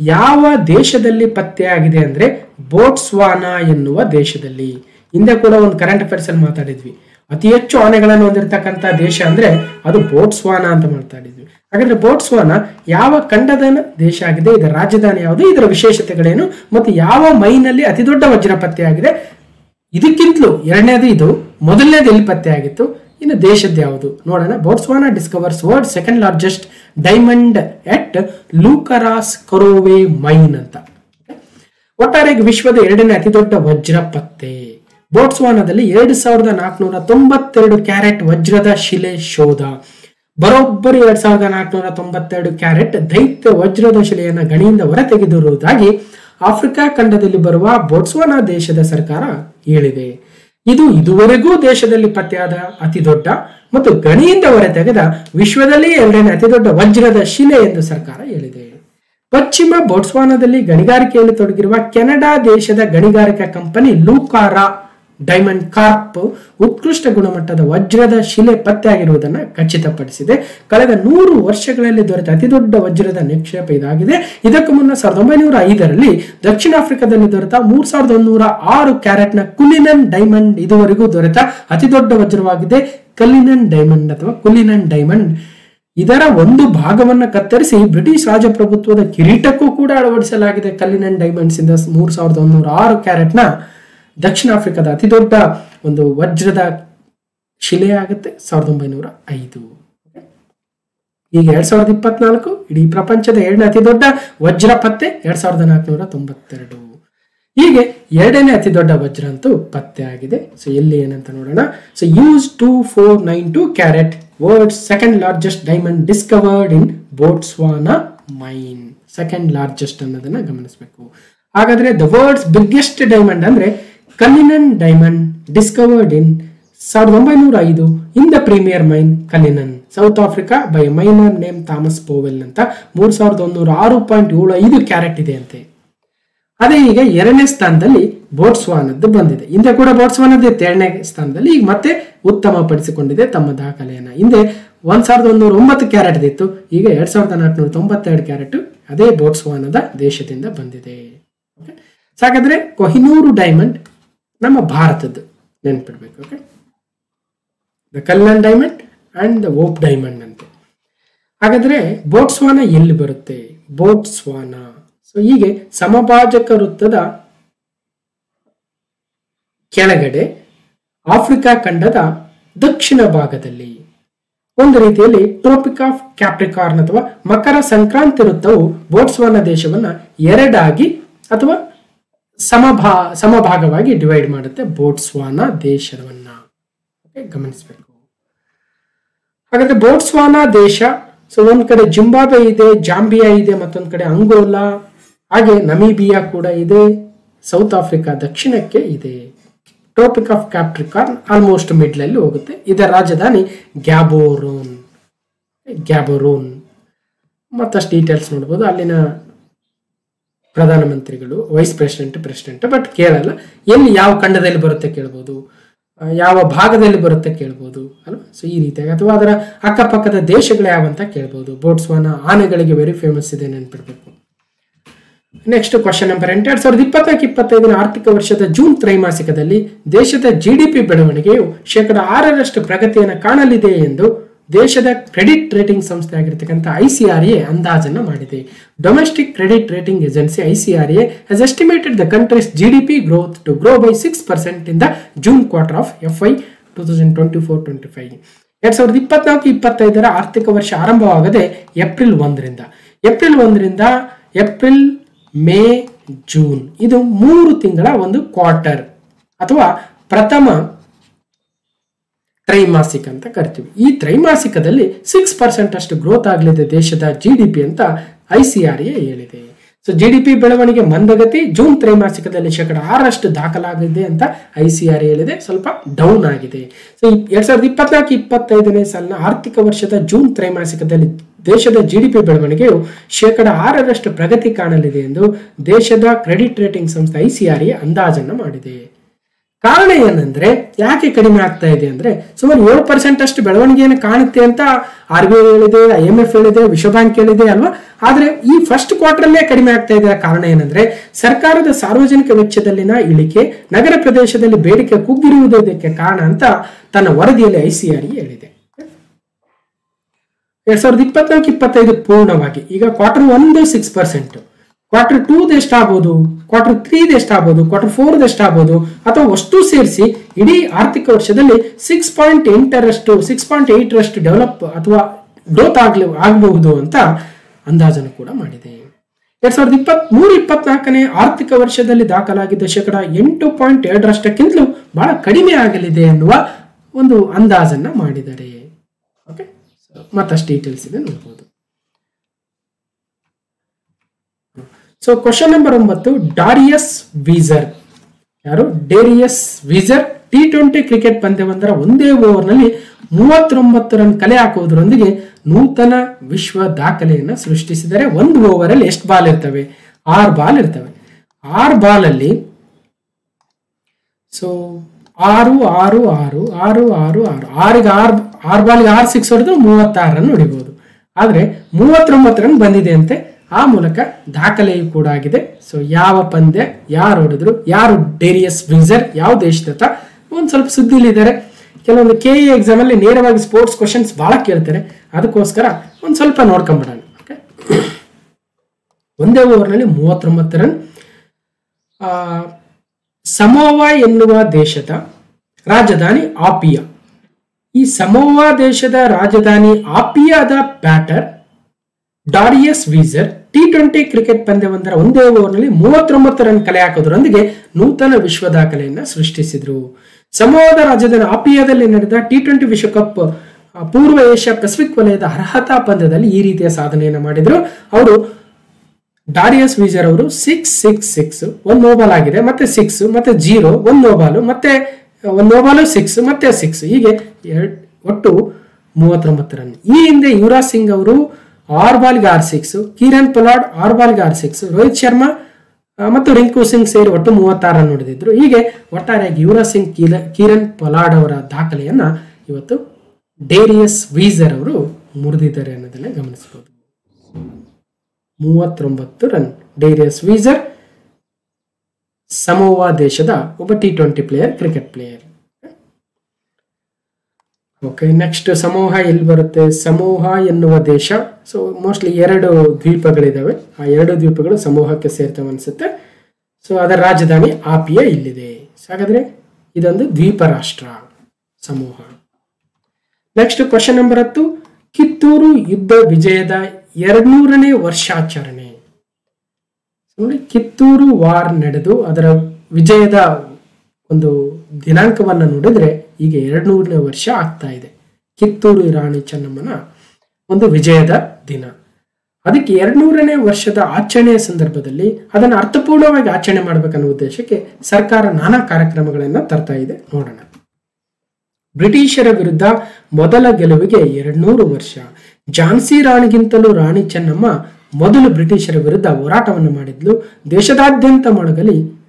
ಯಾವ ದೇಶದಲ್ಲಿ ಪತ್ತೆಯಾಗಿದೆ ಅಂದ್ರೆ ಬೋಟ್ಸ್ವಾನಾ ಎನ್ನುವ ದೇಶದಲ್ಲಿ. ಹಿಂದೆ ಕೂಡ ಒಂದು ಕರೆಂಟ್ ಅಫೇರ್ಸ್ ಅಲ್ಲಿ ಮಾತಾಡಿದ್ವಿ. ಅತಿ ಹೆಚ್ಚು ಆನೆಗಳನ್ನು ಹೊಂದಿರತಕ್ಕಂತ ದೇಶ ಅಂದ್ರೆ ಅದು ಬೋಟ್ಸ್ವಾನಾ ಅಂತ ಮಾತಾಡಿದ್ವಿ. ಹಾಗಾದ್ರೆ ಬೋಟ್ಸ್ವಾನಾ ಯಾವ ಖಂಡದ ದೇಶ ಆಗಿದೆ, ಇದರ ರಾಜಧಾನಿ ಯಾವುದು, ಇದರ ವಿಶೇಷತೆಗಳೇನು, ಮತ್ತು ಯಾವ ಮೈನಲ್ಲಿ ಅತಿ ದೊಡ್ಡ ವಜ್ರ ಪತ್ತೆಯಾಗಿದೆ ಇದಕ್ಕಿಂತಲೂ ಎರಡನೇದು ಇದು, ಮೊದಲನೇದು ಎಲ್ಲಿ ಪತ್ತೆ ಆಗಿತ್ತು? ಇನ್ನು ದೇಶದ ಯಾವುದು? ನೋಡೋಣ. Botswana discovers world second largest diamond at Lucara's Karowe mine ಅಂತ. ಒಟ್ಟಾರೆ ವಿಶ್ವದ ಎರಡನೇ ಅತಿ ದೊಡ್ಡ ವಜ್ರ ಪತ್ತೆ ಬೋಟ್ಸ್ವಾನದಲ್ಲಿ ಎರಡು ಸಾವಿರದ ನಾಲ್ಕುನೂರ ತೊಂಬತ್ತೆರಡು ಕ್ಯಾರೆಟ್ ವಜ್ರದ ಶಿಲೆ ಶೋಧ. ಬರೋಬ್ಬರಿ ಎರಡ್ ಸಾವಿರದ ನಾಲ್ಕುನೂರ ತೊಂಬತ್ತೆರಡು ಕ್ಯಾರೆಟ್ ದೈತ್ಯ ವಜ್ರದ ಶಿಲೆಯನ್ನು ಗಣಿಯಿಂದ ಹೊರತೆಗೆದಿರುವುದಾಗಿ ಆಫ್ರಿಕಾ ಖಂಡದಲ್ಲಿ ಬರುವ ಬೋಟ್ಸ್ವಾನಾ ದೇಶದ ಸರ್ಕಾರ ಹೇಳಿದೆ. ಇದು ಇದುವರೆಗೂ ದೇಶದಲ್ಲಿ ಪತ್ತೆಯಾದ ಅತಿ ದೊಡ್ಡ ಮತ್ತು ಗಣಿಯಿಂದ ಹೊರತೆಗೆದ ವಿಶ್ವದಲ್ಲಿ ಎರಡನೇ ಅತಿ ದೊಡ್ಡ ವಜ್ರದ ಶಿಲೆ ಎಂದು ಸರ್ಕಾರ ಹೇಳಿದೆ. ಪಶ್ಚಿಮ ಬೋಟ್ಸ್ವಾನದಲ್ಲಿ ಗಣಿಗಾರಿಕೆಯಲ್ಲಿ ತೊಡಗಿರುವ ಕೆನಡಾ ದೇಶದ ಗಣಿಗಾರಿಕಾ ಕಂಪನಿ ಲೂಕಾರಾ ಡೈಮಂಡ್ ಕಾರ್ಪ್ ಉತ್ಕೃಷ್ಟ ಗುಣಮಟ್ಟದ ವಜ್ರದ ಶಿಲೆ ಪತ್ತೆಯಾಗಿರುವುದನ್ನು ಖಚಿತಪಡಿಸಿದೆ. ಕಳೆದ ನೂರು ವರ್ಷಗಳಲ್ಲಿ ದೊರೆತ ಅತಿದೊಡ್ಡ ವಜ್ರದ ನಿಕ್ಷೇಪ ಇದಾಗಿದೆ. ಇದಕ್ಕೂ ಮುನ್ನ ಸಾವಿರದ ಒಂಬೈನೂರ ಐದರಲ್ಲಿ ದಕ್ಷಿಣ ಆಫ್ರಿಕಾದಲ್ಲಿ ದೊರೆತ ಮೂರ್ ಸಾವಿರದ ಒಂದೂರ ಆರು ಕ್ಯಾರೆಟ್ನ ಕುಲಿನನ್ ಡೈಮಂಡ್ ಇದುವರೆಗೂ ದೊರೆತ ಅತಿದೊಡ್ಡ ವಜ್ರವಾಗಿದೆ. ಕಲಿನನ್ ಡೈಮಂಡ್ ಅಥವಾ ಕುಲಿನನ್ ಡೈಮಂಡ್ ಇದರ ಒಂದು ಭಾಗವನ್ನ ಕತ್ತರಿಸಿ ಬ್ರಿಟಿಷ್ ರಾಜಪ್ರಭುತ್ವದ ಕಿರೀಟಕ್ಕೂ ಕೂಡ ಅಳವಡಿಸಲಾಗಿದೆ ಕಲ್ಲಿನ ಡೈಮಂಡ್ಸ್ ಇಂದ ಮೂರ್ ಸಾವಿರದ ಒಂದೂರ ಆರು ಕ್ಯಾರೆಟ್ನ. ದಕ್ಷಿಣ ಆಫ್ರಿಕಾದ ಅತಿ ದೊಡ್ಡ ಒಂದು ವಜ್ರದ ಶಿಲೆ ಆಗುತ್ತೆ, ಸಾವಿರದ ಒಂಬೈನೂರ ಐದು. ಈಗ ಎರಡ್ ಸಾವಿರದ ಇಪ್ಪತ್ನಾಲ್ಕು, ಇಡೀ ಪ್ರಪಂಚದ ಎರಡನೇ ಅತಿ ದೊಡ್ಡ ವಜ್ರ ಪತ್ತೆ, ಎರಡ್ ಸಾವಿರದ ನಾಲ್ಕುನೂರ ತೊಂಬತ್ತೆರಡು. ಹೀಗೆ ಎರಡನೇ ಅತಿ ದೊಡ್ಡ ವಜ್ರ ಅಂತೂ ಪತ್ತೆ ಆಗಿದೆ. ಸೊ ಎಲ್ಲಿ ಏನಂತ ನೋಡೋಣ. So use two four nine two carat world second largest diamond discovered in Botswana mine second largest ಅನ್ನೋದನ್ನ ಗಮನಿಸಬೇಕು. ಹಾಗಾದ್ರೆ ದ ವರ್ಲ್ಡ್ಸ್ ಬಿಗ್ಗೆಸ್ಟ್ ಡೈಮಂಡ್ ಅಂದ್ರೆ ಕಲಿನನ್ ಡೈಮಂಡ್ ಡಿಸ್ಕವರ್ಡ್ ಇನ್ ಸಾವಿರದ ಒಂಬೈನೂರ ಐದು in the premier mine Cullinan South Africa by miner name Thomas Powell ಅಂತ ಮೂರ್ ಸಾವಿರದ ಒಂದೂರ ಆರು ಪಾಯಿಂಟ್ ಏಳು ಐದು ಕ್ಯಾರೆಟ್ ಇದೆ ಅಂತೆ. ಅದೇ ಈಗ ಎರಡನೇ ಸ್ಥಾನದಲ್ಲಿ ಬೋಟ್ಸ್ವಾನದ್ದು ಬಂದಿದೆ. ಹಿಂದೆ ಕೂಡ ಬೋಟ್ಸ್ವಾನದ್ದು ಎರಡನೇ ಸ್ಥಾನದಲ್ಲಿ ಈಗ ಮತ್ತೆ ಉತ್ತಮ ಪಡಿಸಿಕೊಂಡಿದೆ ತಮ್ಮ ದಾಖಲೆಯನ್ನು. ಹಿಂದೆ ಒಂದ್ ಸಾವಿರದ ಒಂದೂರ ಒಂಬತ್ತು ಕ್ಯಾರೆಟ್ ಇತ್ತು. ಈಗ ಎರಡ್ ಸಾವಿರದ ನಾಲ್ಕುನೂರ ತೊಂಬತ್ತೆರಡು ಕ್ಯಾರೆಟ್ ಅದೇ ಬೋಟ್ಸ್ವಾನದ ದೇಶದಿಂದ ಬಂದಿದೆ. ಓಕೆ ಹಾಗಾದ್ರೆ ಕೊಹಿನೂರು ಡೈಮಂಡ್ ನಮ್ಮ ಭಾರತದ್ದು ನೆನ್ಪಿಡ್ಬೇಕು okay the Cullinan diamond and the Hope diamond ಅಂತೆ. ಹಾಗಾದ್ರೆ ಬೋಟ್ಸ್ವಾನ ಎಲ್ಲಿ ಬರುತ್ತೆ? ಬೋಟ್ಸ್ವಾನ ಸೊ ಹೀಗೆ ಸಮಭಾಜಕ ವೃತ್ತದ ಕೆಳಗಡೆ ಆಫ್ರಿಕಾ ಖಂಡದ ದಕ್ಷಿಣ ಭಾಗದಲ್ಲಿ ಒಂದು ರೀತಿಯಲ್ಲಿ ಟ್ರೋಪಿಕ್ ಆಫ್ ಕ್ಯಾಪ್ರಿಕಾರ್ನ್ ಅಥವಾ ಮಕರ ಸಂಕ್ರಾಂತಿ ವೃತ್ತವು ಬೋಟ್ಸ್ವಾನ ದೇಶವನ್ನ ಎರಡಾಗಿ ಅಥವಾ ಸಮಭಾ, ಸಮಭಾಗವಾಗಿ ಡಿವೈಡ್ ಮಾಡುತ್ತೆ ಬೋಟ್ಸ್ವಾನ ದೇಶವನ್ನ. ಗಮನಿಸಬೇಕು. ಹಾಗಾದ್ರೆ ಬೋಟ್ಸ್ವಾನ ದೇಶ ಸೊ ಒಂದ್ ಕಡೆ ಜಿಂಬಾಬೆ ಇದೆ, ಜಾಂಬಿಯಾ ಇದೆ, ಮತ್ತೊಂದ್ ಕಡೆ ಅಂಗೋಲಾ, ಹಾಗೆ ನಮೀಬಿಯಾ ಕೂಡ ಇದೆ, ಸೌತ್ ಆಫ್ರಿಕಾ ದಕ್ಷಿಣಕ್ಕೆ ಇದೆ. ಟ್ರೋಪಿಕ್ ಆಫ್ ಕ್ಯಾಪ್ಟ್ರಿಕಾರ್ನ್ ಆಲ್ಮೋಸ್ಟ್ ಮಿಡ್ಲಲ್ಲಿ ಹೋಗುತ್ತೆ. ಇದರ ರಾಜಧಾನಿ ಗ್ಯಾಬೋರೋನ್. ಗ್ಯಾಬೋರೋನ್. ಮತ್ತಷ್ಟು ಡೀಟೇಲ್ಸ್ ನೋಡ್ಬೋದು. ಅಲ್ಲಿನ ಪ್ರಧಾನಮಂತ್ರಿಗಳು ವೈಸ್ ಪ್ರೆಸಿಡೆಂಟ್ ಪ್ರೆಸಿಡೆಂಟ್ ಬಟ್ ಕೇಳಲ್ಲ. ಎಲ್ಲಿ ಯಾವ ಖಂಡದಲ್ಲಿ ಬರುತ್ತೆ ಕೇಳ್ಬೋದು? ಯಾವ ಭಾಗದಲ್ಲಿ ಬರುತ್ತೆ ಕೇಳ್ಬೋದು? ಅಲ್ವಾ? ಸೊ ಈ ರೀತಿಯಾಗಿ. ಅಥವಾ ಅದರ ಅಕ್ಕಪಕ್ಕದ ದೇಶಗಳು ಯಾವಂತ ಕೇಳ್ಬೋದು. ಬೋಟ್ಸ್ವಾನ ಆನೆಗಳಿಗೆ ವೆರಿ ಫೇಮಸ್ ಇದೆ ನೆನ್ಪಿಡ್ಬೇಕು. ನೆಕ್ಸ್ಟ್ ಕ್ವಶನ್ ನಂಬರ್ ಎಂಟು. ಎರಡ್ ಸಾವಿರದ ಇಪ್ಪತ್ನಾಲ್ಕು, ಇಪ್ಪತ್ತೈದನ ಆರ್ಥಿಕ ವರ್ಷದ ಜೂನ್ ತ್ರೈಮಾಸಿಕದಲ್ಲಿ ದೇಶದ ಜಿಡಿಪಿ ಬೆಳವಣಿಗೆಯು ಶೇಕಡ ಆರರಷ್ಟು ಪ್ರಗತಿಯನ್ನು ಕಾಣಲಿದೆ ಎಂದು ದೇಶದ ಕ್ರೆಡಿಟ್ ರೇಟಿಂಗ್ ಸಂಸ್ಥೆ ಆಗಿರ್ತಕ್ಕಂಥ ಐ ಸಿ ಆರ್ ಎ ಅಂದಾಜನ್ನು ಮಾಡಿದೆ. Domestic credit rating agency I C R A has estimated the country's G D P growth to grow by six percent ಇಂದ June quarter of F I two thousand twenty four twenty five ಎರಡ್ ಸಾವಿರದ ಇಪ್ಪತ್ನಾಲ್ಕು, ಇಪ್ಪತ್ತೈದರ ಆರ್ಥಿಕ ವರ್ಷ ಆರಂಭವಾಗದೆ April ಒಂದರಿಂದ. April ಒಂದರಿಂದ ಏಪ್ರಿಲ್, ಮೇ, ಜೂನ್. ಇದು ಮೂರು ತಿಂಗಳ ಒಂದು ಕ್ವಾರ್ಟರ್ ಅಥವಾ ಪ್ರಥಮ ತ್ರೈಮಾಸಿಕ ಅಂತ ಕರಿತೀವಿ. ಈ ತ್ರೈಮಾಸಿಕದಲ್ಲಿ ಸಿಕ್ಸ್ ಪರ್ಸೆಂಟ್ ಅಷ್ಟು ಗ್ರೋತ್ ಆಗಲಿದೆ ದೇಶದ ಜಿ ಡಿ ಪಿ ಅಂತ ಐ ಸಿ ಆರ್ ಎ ಹೇಳಿದೆ. ಸೊ ಜಿ ಡಿ ಪಿ ಬೆಳವಣಿಗೆ ಮಂದಗತಿ ಜೂನ್ ತ್ರೈಮಾಸಿಕದಲ್ಲಿ ಶೇಕಡ ಆರಷ್ಟು ದಾಖಲಾಗಿದೆ ಅಂತ ಐ ಸಿ ಆರ್ ಹೇಳಿದೆ. ಸ್ವಲ್ಪ ಡೌನ್ ಆಗಿದೆ. ಸೊ ಎರಡ್ ಸಾವಿರದ ಇಪ್ಪತ್ನಾಲ್ಕು, ಇಪ್ಪತ್ತೈದನೇ ಸಾಲಿನ ಆರ್ಥಿಕ ವರ್ಷದ ಜೂನ್ ತ್ರೈಮಾಸಿಕದಲ್ಲಿ ದೇಶದ ಜಿ ಡಿ ಪಿ ಬೆಳವಣಿಗೆಯು ಶೇಕಡ ಆರರಷ್ಟು ಪ್ರಗತಿ ಕಾಣಲಿದೆ ಎಂದು ದೇಶದ ಕ್ರೆಡಿಟ್ ರೇಟಿಂಗ್ ಸಂಸ್ಥೆ ಐ ಸಿ ಆರ್ ಎ ಅಂದಾಜನ್ನು ಮಾಡಿದೆ. ಕಾರಣ ಏನಂದ್ರೆ, ಯಾಕೆ ಕಡಿಮೆ ಆಗ್ತಾ ಇದೆ ಅಂದ್ರೆ, ಸುಮಾರು ಏಳು ಪರ್ಸೆಂಟ್ ಅಷ್ಟು ಬೆಳವಣಿಗೆಯನ್ನು ಕಾಣುತ್ತೆ ಅಂತ ಆರ್ ಬಿ ಐ ಹೇಳಿದೆ ಐ ಎಂ ಎಫ್ ಹೇಳಿದೆ, ವಿಶ್ವ ಬ್ಯಾಂಕ್ ಹೇಳಿದೆ ಅಲ್ವಾ? ಆದ್ರೆ ಈ ಫಸ್ಟ್ ಕ್ವಾರ್ಟರ್ ಅಲ್ಲೇ ಕಡಿಮೆ ಆಗ್ತಾ ಇದೆ ಕಾರಣ ಏನಂದ್ರೆ, ಸರ್ಕಾರದ ಸಾರ್ವಜನಿಕ ವೆಚ್ಚದಲ್ಲಿನ ಇಳಿಕೆ, ನಗರ ಪ್ರದೇಶದಲ್ಲಿ ಬೇಡಿಕೆ ಕುಗ್ಗಿರುವುದಕ್ಕೆ ಕಾರಣ ಅಂತ ತನ್ನ ವರದಿಯಲ್ಲಿ ಐ ಸಿ ಆರ್ ಹೇಳಿದೆ. ಎರಡ್ ಸಾವಿರದ ಇಪ್ಪತ್ನಾಲ್ಕು, ಇಪ್ಪತ್ತೈದು ಪೂರ್ಣವಾಗಿ, ಈಗ ಕ್ವಾರ್ಟರ್ ಒಂದು ಸಿಕ್ಸ್ ಪರ್ಸೆಂಟ್ ಕ್ವಾರ್ಟರ್ ಟೂದ ಎಷ್ಟಾಗ್ಬೋದು? ಕ್ವಾರ್ಟರ್ ತ್ರೀದು ಎಷ್ಟಾಗ್ಬೋದು? ಕ್ವಾರ್ಟರ್ ಫೋರ್ದು ಎಷ್ಟಾಗ್ಬೋದು? ಅಥವಾ ಅಷ್ಟು ಸೇರಿಸಿ ಇಡೀ ಆರ್ಥಿಕ ವರ್ಷದಲ್ಲಿ ಸಿಕ್ಸ್ ಪಾಯಿಂಟ್ ಎಂಟರಷ್ಟು ಸಿಕ್ಸ್ ಪಾಯಿಂಟ್ ಏಯ್ಟರಷ್ಟು ಡೆವಲಪ್ ಅಥವಾ ಗ್ರೋತ್ ಆಗ್ಲಿ, ಆಗಬಹುದು ಅಂತ ಅಂದಾಜನ್ನು ಕೂಡ ಮಾಡಿದೆ. ಎರಡ್ ಸಾವಿರದ ಇಪ್ಪತ್ತ್ ಮೂರು, ಇಪ್ಪತ್ನಾಲ್ಕನೇ ಆರ್ಥಿಕ ವರ್ಷದಲ್ಲಿ ದಾಖಲಾಗಿದ್ದ ಶೇಕಡ ಎಂಟು ಪಾಯಿಂಟ್ ಎರಡರಷ್ಟಕ್ಕಿಂತಲೂ ಬಹಳ ಕಡಿಮೆ ಆಗಲಿದೆ ಎನ್ನುವ ಒಂದು ಅಂದಾಜನ್ನ ಮಾಡಿದ್ದಾರೆ ಓಕೆ ಮತ್ತಷ್ಟು ಡೀಟೇಲ್ಸ್ ಇದೆ ನೋಡ್ಬೋದು. ಸೊ ಕ್ವಶನ್ ನಂಬರ್ ಒಂಬತ್ತು ಡಾರಿಯಸ್ ವೀಸರ್ ಯಾರು? Darius Visser T twenty cricket ಪಂದ್ಯವೊಂದರ ಒಂದೇ ಓವರ್ನಲ್ಲಿ ಮೂವತ್ತೊಂಬತ್ತು ರನ್ ಕಲೆ ಹಾಕುವುದರೊಂದಿಗೆ ನೂತನ ವಿಶ್ವ ದಾಖಲೆಯನ್ನು ಸೃಷ್ಟಿಸಿದರೆ ಒಂದು ಓವರಲ್ಲಿ ಎಷ್ಟು ಬಾಲ್ ಇರ್ತವೆ? ಆರು ಬಾಲ್ ಇರ್ತವೆ. ಆರು ಬಾಲಲ್ಲಿ ಸೊ ಆರು ಆರು ಆರು ಆರು ಆರು ಆರು. ಆರಿಗೆ ಆರು ಆರು ಬಾಲ್ಗೆ ಆರು ಸಿಕ್ಸ್ ಹೊಡೆದು ಮೂವತ್ತಾರು ರನ್ ಹೊಡಿಬಹುದು ಆದರೆ ಮೂವತ್ತೊಂಬತ್ತು ರನ್ ಬಂದಿದೆ ಅಂತೆ. ಆ ಮೂಲಕ ದಾಖಲೆಯು ಕೂಡ ಆಗಿದೆ. ಸೊ ಯಾವ ಪಂದ್ಯ, ಯಾರು ಹೊಡೆದ್ರು ಯಾರು ಡೇರಿಯಸ್ ವಿನ್ಸರ್ ಯಾವ ದೇಶದತ್ತ, ಒಂದು ಸ್ವಲ್ಪ ಸುದ್ದಿಲಿದ್ದಾರೆ. ಕೆಲವೊಂದು ಕೆ ಇ ಎಕ್ಸಾಮಲ್ಲಿ ನೇರವಾಗಿ ಸ್ಪೋರ್ಟ್ಸ್ ಕ್ವಶನ್ಸ್ ಬಹಳ ಕೇಳ್ತಾರೆ. ಅದಕ್ಕೋಸ್ಕರ ಒಂದು ಸ್ವಲ್ಪ ನೋಡ್ಕೊಂಬಿಡೋಣ. ಓಕೆ ಒಂದೇ ಓವರ್ನಲ್ಲಿ ಮೂವತ್ತೊಂಬತ್ತು ರನ್. ಸಮೋವಾ ಎನ್ನುವ ದೇಶದ ರಾಜಧಾನಿ ಆಪಿಯಾ. ಈ ಸಮೋವಾ ದೇಶದ ರಾಜಧಾನಿ ಆಪಿಯಾದ batter Darius Visser T twenty cricket ಪಂದ್ಯವೊಂದರ ಒಂದೇ ಓವರ್ನಲ್ಲಿ ಮೂವತ್ತೊಂಬತ್ತು ರನ್ ಕಲೆ ಹಾಕೋದ್ರೊಂದಿಗೆ ನೂತನ ವಿಶ್ವ ದಾಖಲೆಯನ್ನ ಸೃಷ್ಟಿಸಿದ್ರು. ಸಮೂಹದ ರಾಜ್ಯದ ಆಪಿಯಾದಲ್ಲಿ ನಡೆದ ಟಿ ಟ್ವೆಂಟಿ ವಿಶ್ವಕಪ್ ಪೂರ್ವ ಏಷ್ಯಾ ಪೆಸಿಫಿಕ್ ವಲಯದ ಅರ್ಹತಾ ಪಂದ್ಯದಲ್ಲಿ ಈ ರೀತಿಯ ಸಾಧನೆಯನ್ನು ಮಾಡಿದ್ರು. ಅವರು ಡಾರಿಯಸ್ ವಿಜರ್ ಅವರು ಸಿಕ್ಸ್ ಸಿಕ್ಸ್ ಸಿಕ್ಸ್ ಒಂದು ನೋಬಾಲ್ ಆಗಿದೆ, ಮತ್ತೆ ಸಿಕ್ಸ್ ಮತ್ತೆ ಜೀರೋ ಒಂದು ನೋಬಾಲು ಮತ್ತೆ ಒಂದು ನೋಬಾಲು ಸಿಕ್ಸ್ ಮತ್ತೆ ಸಿಕ್ಸ್ ಹೀಗೆ ಒಟ್ಟು ಮೂವತ್ತೊಂಬತ್ತು ರನ್. ಈ ಹಿಂದೆ ಯುವರಾಜ್ ಸಿಂಗ್ ಅವರು ಆರ್ ಬಾಲ್ಗೆ ಆರ್ ಸಿಕ್ಸ್ ಕಿರಣ್ ಪೊಲಾಡ್ ಆರ್ ಬಾಲ್ಗೆ ಆರ್ ಸಿಕ್ಸ್ ರೋಹಿತ್ ಶರ್ಮಾ ಮತ್ತು ರಿಂಕು ಸಿಂಗ್ ಸೇರಿ ಒಟ್ಟು ಮೂವತ್ತಾರು ರನ್ ಹೊಡೆದಿದ್ರು ಹೀಗೆ ಒಟ್ಟಾರೆಯಾಗಿ ಯುವರಾಜ್ ಸಿಂಗ್, ಕೀಲ- ಕಿರಣ್ ಪೊಲಾಡ್ ಅವರ ದಾಖಲೆಯನ್ನು ಇವತ್ತು ಡೇರಿಯಸ್ ವೀಸರ್ ಅವರು ಮುರಿದಿದ್ದಾರೆ ಅನ್ನೋದನ್ನ ಗಮನಿಸಬಹುದು ಮೂವತ್ತೊಂಬತ್ತು ರನ್, ಡೇರಿಯಸ್ ವೀಸರ್, ಸಮೋವಾ ದೇಶದ ಒಬ್ಬ T twenty player cricket player okay next Samoa ಎಲ್ಲಿ ಬರುತ್ತೆ? ಸಮೋಹ ಎನ್ನುವ ದೇಶ ಸೊ ಮೋಸ್ಟ್ಲಿ ಎರಡು ದ್ವೀಪಗಳಿದ್ದಾವೆ ಆ ಎರಡು ದ್ವೀಪಗಳು ಸಮೂಹಕ್ಕೆ ಸೇರ್ತವೆ ಅನಿಸುತ್ತೆ. ಸೊ ಅದರ ರಾಜಧಾನಿ ಆಪಿಯ ಇಲ್ಲಿದೆ. ಹಾಗಾದ್ರೆ ಇದೊಂದು ದ್ವೀಪ ರಾಷ್ಟ್ರ ಸಮೂಹ. ನೆಕ್ಸ್ಟ್ ಕ್ವಶನ್ ನಂಬರ್ ಹತ್ತು. ಕಿತ್ತೂರು ಯುದ್ಧ ವಿಜಯದ ಎರಡ್ನೂರನೇ ವರ್ಷಾಚರಣೆ. ನೋಡಿ, ಕಿತ್ತೂರು ವಾರ್ ನಡೆದು ಅದರ ವಿಜಯದ ಒಂದು ದಿನಾಂಕವನ್ನು ನೋಡಿದ್ರೆ ಈಗ ಎರಡ್ನೂರನೇ ವರ್ಷ ಆಗ್ತಾ ಇದೆ. ಕಿತ್ತೂರು ರಾಣಿ ಚೆನ್ನಮ್ಮನ ಒಂದು ವಿಜಯದ ದಿನ. ಅದಕ್ಕೆ ಎರಡ್ನೂರನೇ ವರ್ಷದ ಆಚರಣೆಯ ಸಂದರ್ಭದಲ್ಲಿ ಅದನ್ನು ಅರ್ಥಪೂರ್ಣವಾಗಿ ಆಚರಣೆ ಮಾಡಬೇಕನ್ನೋ ಉದ್ದೇಶಕ್ಕೆ ಸರ್ಕಾರ ನಾನಾ ಕಾರ್ಯಕ್ರಮಗಳನ್ನು ತರ್ತಾ ಇದೆ. ನೋಡೋಣ. ಬ್ರಿಟಿಷರ ವಿರುದ್ಧ ಮೊದಲ ಗೆಲುವಿಗೆ ಎರಡ್ನೂರು ವರ್ಷ. ಝಾನ್ಸಿ ರಾಣಿಗಿಂತಲೂ ರಾಣಿ ಚೆನ್ನಮ್ಮ ಮೊದಲು ಬ್ರಿಟಿಷರ ವಿರುದ್ಧ ಹೋರಾಟವನ್ನು ಮಾಡಿದ್ಲು. ದೇಶದಾದ್ಯಂತ ಮೊಳಗಲಿ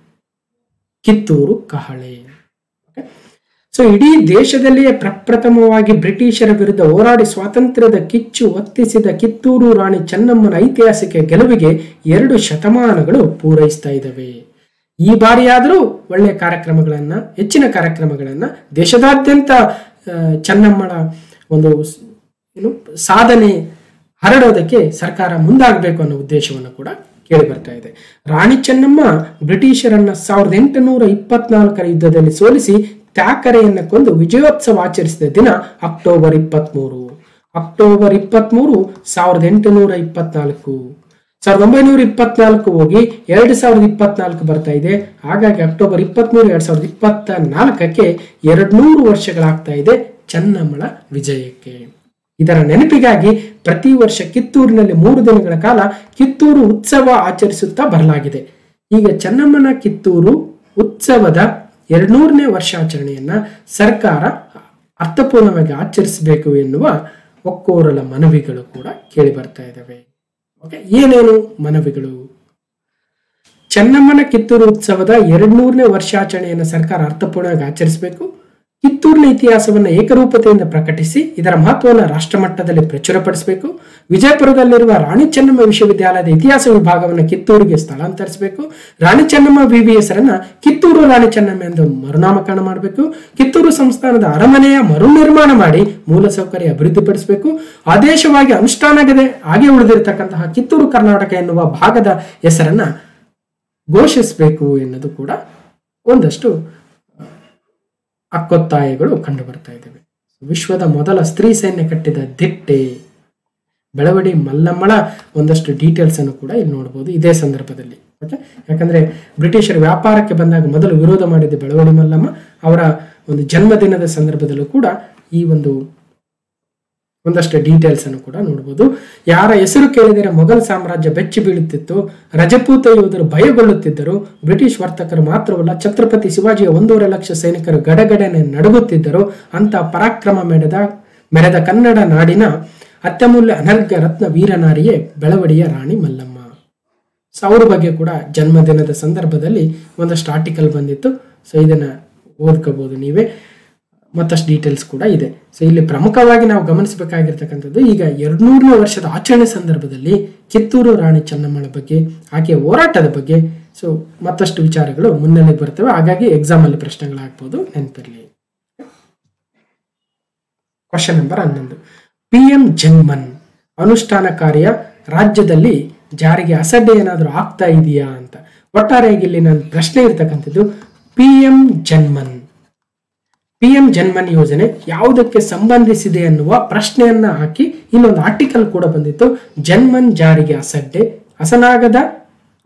ಕಿತ್ತೂರು ಕಹಳೆ. ಸೊ ಇಡೀ ದೇಶದಲ್ಲಿಯೇ ಪ್ರಪ್ರಥಮವಾಗಿ ಬ್ರಿಟಿಷರ ವಿರುದ್ಧ ಹೋರಾಡಿ ಸ್ವಾತಂತ್ರ್ಯದ ಕಿಚ್ಚು ಒತ್ತಿಸಿದ ಕಿತ್ತೂರು ರಾಣಿ ಚೆನ್ನಮ್ಮನ ಐತಿಹಾಸಿಕ ಗೆಲುವಿಗೆ ಎರಡು ಶತಮಾನಗಳು ಪೂರೈಸ್ತಾ ಇದ್ದಾವೆ. ಈ ಬಾರಿಯಾದರೂ ಒಳ್ಳೆಯ ಕಾರ್ಯಕ್ರಮಗಳನ್ನು, ಹೆಚ್ಚಿನ ಕಾರ್ಯಕ್ರಮಗಳನ್ನು ದೇಶದಾದ್ಯಂತ ಚೆನ್ನಮ್ಮನ ಒಂದು ಏನು, ಸಾಧನೆ ಹರಡೋದಕ್ಕೆ ಸರ್ಕಾರ ಮುಂದಾಗಬೇಕು ಅನ್ನೋ ಉದ್ದೇಶವನ್ನು ಕೂಡ ಕೇಳಿ ಬರ್ತಾ ಇದೆ. ರಾಣಿ ಚೆನ್ನಮ್ಮ ಬ್ರಿಟಿಷರನ್ನ ಸಾವಿರದ ಎಂಟುನೂರ ಇಪ್ಪತ್ನಾಲ್ಕರ ಯುದ್ಧದಲ್ಲಿ ಸೋಲಿಸಿ ತ್ಯಾಕರೆಯನ್ನ ಕೊಂದು ವಿಜಯೋತ್ಸವ ಆಚರಿಸಿದ ದಿನ ಅಕ್ಟೋಬರ್ ಇಪ್ಪತ್ಮೂರು. ಅಕ್ಟೋಬರ್ ಇಪ್ಪತ್ಮೂರು, ಸಾವಿರದ ಎಂಟುನೂರ ಇಪ್ಪತ್ನಾಲ್ಕು. ಸಾವಿರದ ಒಂಬೈನೂರ ಇಪ್ಪತ್ನಾಲ್ಕು ಹೋಗಿ ಎರಡು ಸಾವಿರದ ಇಪ್ಪತ್ನಾಲ್ಕು ಬರ್ತಾ ಇದೆ. ಹಾಗಾಗಿ ಅಕ್ಟೋಬರ್ ಇಪ್ಪತ್ಮೂರು, ಎರಡು ಸಾವಿರದ ಇಪ್ಪತ್ತ ನಾಲ್ಕಕ್ಕೆ ಎರಡ್ ನೂರು ವರ್ಷಗಳಾಗ್ತಾ ಇದೆ ಚನ್ನಮ್ಮಳ ವಿಜಯಕ್ಕೆ. ಇದರ ನೆನಪಿಗಾಗಿ ಪ್ರತಿ ವರ್ಷ ಕಿತ್ತೂರಿನಲ್ಲಿ ಮೂರು ದಿನಗಳ ಕಾಲ ಕಿತ್ತೂರು ಉತ್ಸವ ಆಚರಿಸುತ್ತಾ ಬರಲಾಗಿದೆ. ಈಗ ಚೆನ್ನಮ್ಮನ ಕಿತ್ತೂರು ಉತ್ಸವದ ಎರಡ್ನೂರನೇ ವರ್ಷಾಚರಣೆಯನ್ನ ಸರ್ಕಾರ ಅರ್ಥಪೂರ್ಣವಾಗಿ ಆಚರಿಸಬೇಕು ಎನ್ನುವ ಒಕ್ಕೋರಲ ಮನವಿಗಳು ಕೂಡ ಕೇಳಿ ಬರ್ತಾ ಇದ್ದಾವೆ ಓಕೆ, ಏನೇನು ಮನವಿಗಳು? ಚೆನ್ನಮ್ಮನ ಕಿತ್ತೂರು ಉತ್ಸವದ ಎರಡ್ನೂರನೇ ವರ್ಷಾಚರಣೆಯನ್ನು ಸರ್ಕಾರ ಅರ್ಥಪೂರ್ಣವಾಗಿ ಆಚರಿಸಬೇಕು. ಕಿತ್ತೂರಿನ ಇತಿಹಾಸವನ್ನು ಏಕರೂಪತೆಯಿಂದ ಪ್ರಕಟಿಸಿ ಇದರ ಮಹತ್ವವನ್ನು ರಾಷ್ಟ್ರಮಟ್ಟದಲ್ಲಿ ಪ್ರಚುರಪಡಿಸಬೇಕು. ವಿಜಯಪುರದಲ್ಲಿರುವ ರಾಣಿ ಚೆನ್ನಮ್ಮ ವಿಶ್ವವಿದ್ಯಾಲಯದ ಇತಿಹಾಸ ವಿಭಾಗವನ್ನು ಕಿತ್ತೂರಿಗೆ ಸ್ಥಳಾಂತರಿಸಬೇಕು. ರಾಣಿ ಚೆನ್ನಮ್ಮ ವಿವಿ ಹೆಸರನ್ನ ಕಿತ್ತೂರು ರಾಣಿ ಚೆನ್ನಮ್ಮ ಎಂದು ಮರುನಾಮಕರಣ ಮಾಡಬೇಕು. ಕಿತ್ತೂರು ಸಂಸ್ಥಾನದ ಅರಮನೆಯ ಮರು ನಿರ್ಮಾಣ ಮಾಡಿ ಮೂಲಸೌಕರ್ಯ ಅಭಿವೃದ್ಧಿಪಡಿಸಬೇಕು. ಆದೇಶವಾಗಿ ಅನುಷ್ಠಾನಗದೆ ಹಾಗೆ ಉಳಿದಿರತಕ್ಕಂತಹ ಕಿತ್ತೂರು ಕರ್ನಾಟಕ ಎನ್ನುವ ಭಾಗದ ಹೆಸರನ್ನ ಘೋಷಿಸಬೇಕು ಎನ್ನುವುದು ಕೂಡ ಒಂದಷ್ಟು ಅಕ್ಕೊತ್ತಾಯಗಳು ಕಂಡು ಬರ್ತಾ ಇದ್ದಾವೆ. ವಿಶ್ವದ ಮೊದಲ ಸ್ತ್ರೀ ಸೈನ್ಯ ಕಟ್ಟಿದ ದಿಟ್ಟೆ ಬೆಳವಡಿ ಮಲ್ಲಮ್ಮಳ ಒಂದಷ್ಟು ಡೀಟೇಲ್ಸ್ ಅನ್ನು ಕೂಡ ಇಲ್ಲಿ ನೋಡಬಹುದು ಇದೇ ಸಂದರ್ಭದಲ್ಲಿ. ಓಕೆ ಯಾಕಂದ್ರೆ ಬ್ರಿಟಿಷರ ವ್ಯಾಪಾರಕ್ಕೆ ಬಂದಾಗ ಮೊದಲು ವಿರೋಧ ಮಾಡಿದ ಬೆಳವಡಿ ಮಲ್ಲಮ್ಮ ಅವರ ಒಂದು ಜನ್ಮದಿನದ ಸಂದರ್ಭದಲ್ಲೂ ಕೂಡ ಈ ಒಂದು ಒಂದಷ್ಟು ಡೀಟೇಲ್ಸ್ ಅನ್ನು ಕೂಡ ನೋಡಬಹುದು ಯಾರ ಹೆಸರು ಕೇಳಿದರೆ ಮೊಘಲ್ ಸಾಮ್ರಾಜ್ಯ ಬೆಚ್ಚಿ ಬೀಳುತ್ತಿತ್ತು, ರಜಪೂತ ಯೋಧರು ಭಯಗೊಳ್ಳುತ್ತಿದ್ದರು, ಬ್ರಿಟಿಷ್ ವರ್ತಕರು ಮಾತ್ರವಲ್ಲ, ಛತ್ರಪತಿ ಶಿವಾಜಿಯ ಒಂದೂವರೆ ಲಕ್ಷ ಸೈನಿಕರು ಗಡಗಡನೆ ನಡುಗುತ್ತಿದ್ದರು ಅಂತ ಪರಾಕ್ರಮ ಮೆರೆದ ಮೆರೆದ ಕನ್ನಡ ನಾಡಿನ ಅತ್ಯಮೂಲ್ಯ ಅನರ್ಘ ರತ್ನ ವೀರನಾರಿಯೇ ಬೆಳವಡಿಯ ರಾಣಿ ಮಲ್ಲಮ್ಮ. ಸೊ ಅವ್ರ ಬಗ್ಗೆ ಕೂಡ ಜನ್ಮದಿನದ ಸಂದರ್ಭದಲ್ಲಿ ಒಂದಷ್ಟು ಆರ್ಟಿಕಲ್ ಬಂದಿತ್ತು. ಸೊ ಇದನ್ನ ಓದ್ಕೋಬೋದು ನೀವೇ. ಮತ್ತಷ್ಟು ಡೀಟೇಲ್ಸ್ ಕೂಡ ಇದೆ. ಸೊ ಇಲ್ಲಿ ಪ್ರಮುಖವಾಗಿ ನಾವು ಗಮನಿಸಬೇಕಾಗಿರ್ತಕ್ಕಂಥದ್ದು, ಈಗ ಎರಡ್ನೂರನೇ ವರ್ಷದ ಆಚರಣೆ ಸಂದರ್ಭದಲ್ಲಿ ಕಿತ್ತೂರು ರಾಣಿ ಚೆನ್ನಮ್ಮಳ ಬಗ್ಗೆ, ಆಕೆಯ ಹೋರಾಟದ ಬಗ್ಗೆ ಸೊ ಮತ್ತಷ್ಟು ವಿಚಾರಗಳು ಮುನ್ನೆಲೆಗೆ ಬರ್ತವೆ. ಹಾಗಾಗಿ ಎಕ್ಸಾಮ್ ಅಲ್ಲಿ ಪ್ರಶ್ನೆಗಳಾಗ್ಬೋದು. ನೆನಪಿರಲಿ. ಕ್ವಶನ್ ನಂಬರ್ ಹನ್ನೊಂದು. ಪಿ ಎಂ ಜನ್ಮನ್ ಅನುಷ್ಠಾನ ಕಾರ್ಯ ರಾಜ್ಯದಲ್ಲಿ ಜಾರಿಗೆ ಅಸಡ್ಡೆ ಏನಾದರೂ ಆಗ್ತಾ ಇದೆಯಾ ಅಂತ. ಒಟ್ಟಾರೆಯಾಗಿ ಇಲ್ಲಿ ನನ್ನ ಪ್ರಶ್ನೆ ಇರ್ತಕ್ಕಂಥದ್ದು P M Janman. P M Janman ಯೋಜನೆ ಯಾವುದಕ್ಕೆ ಸಂಬಂಧಿಸಿದೆ ಅನ್ನುವ ಪ್ರಶ್ನೆಯನ್ನ ಹಾಕಿ ಇನ್ನೊಂದು ಆರ್ಟಿಕಲ್ ಕೂಡ ಬಂದಿತ್ತು, ಜನ್ಮನ್ ಜಾರಿಗೆ ಅಸಡ್ಡೆ, ಅಸನಾಗದ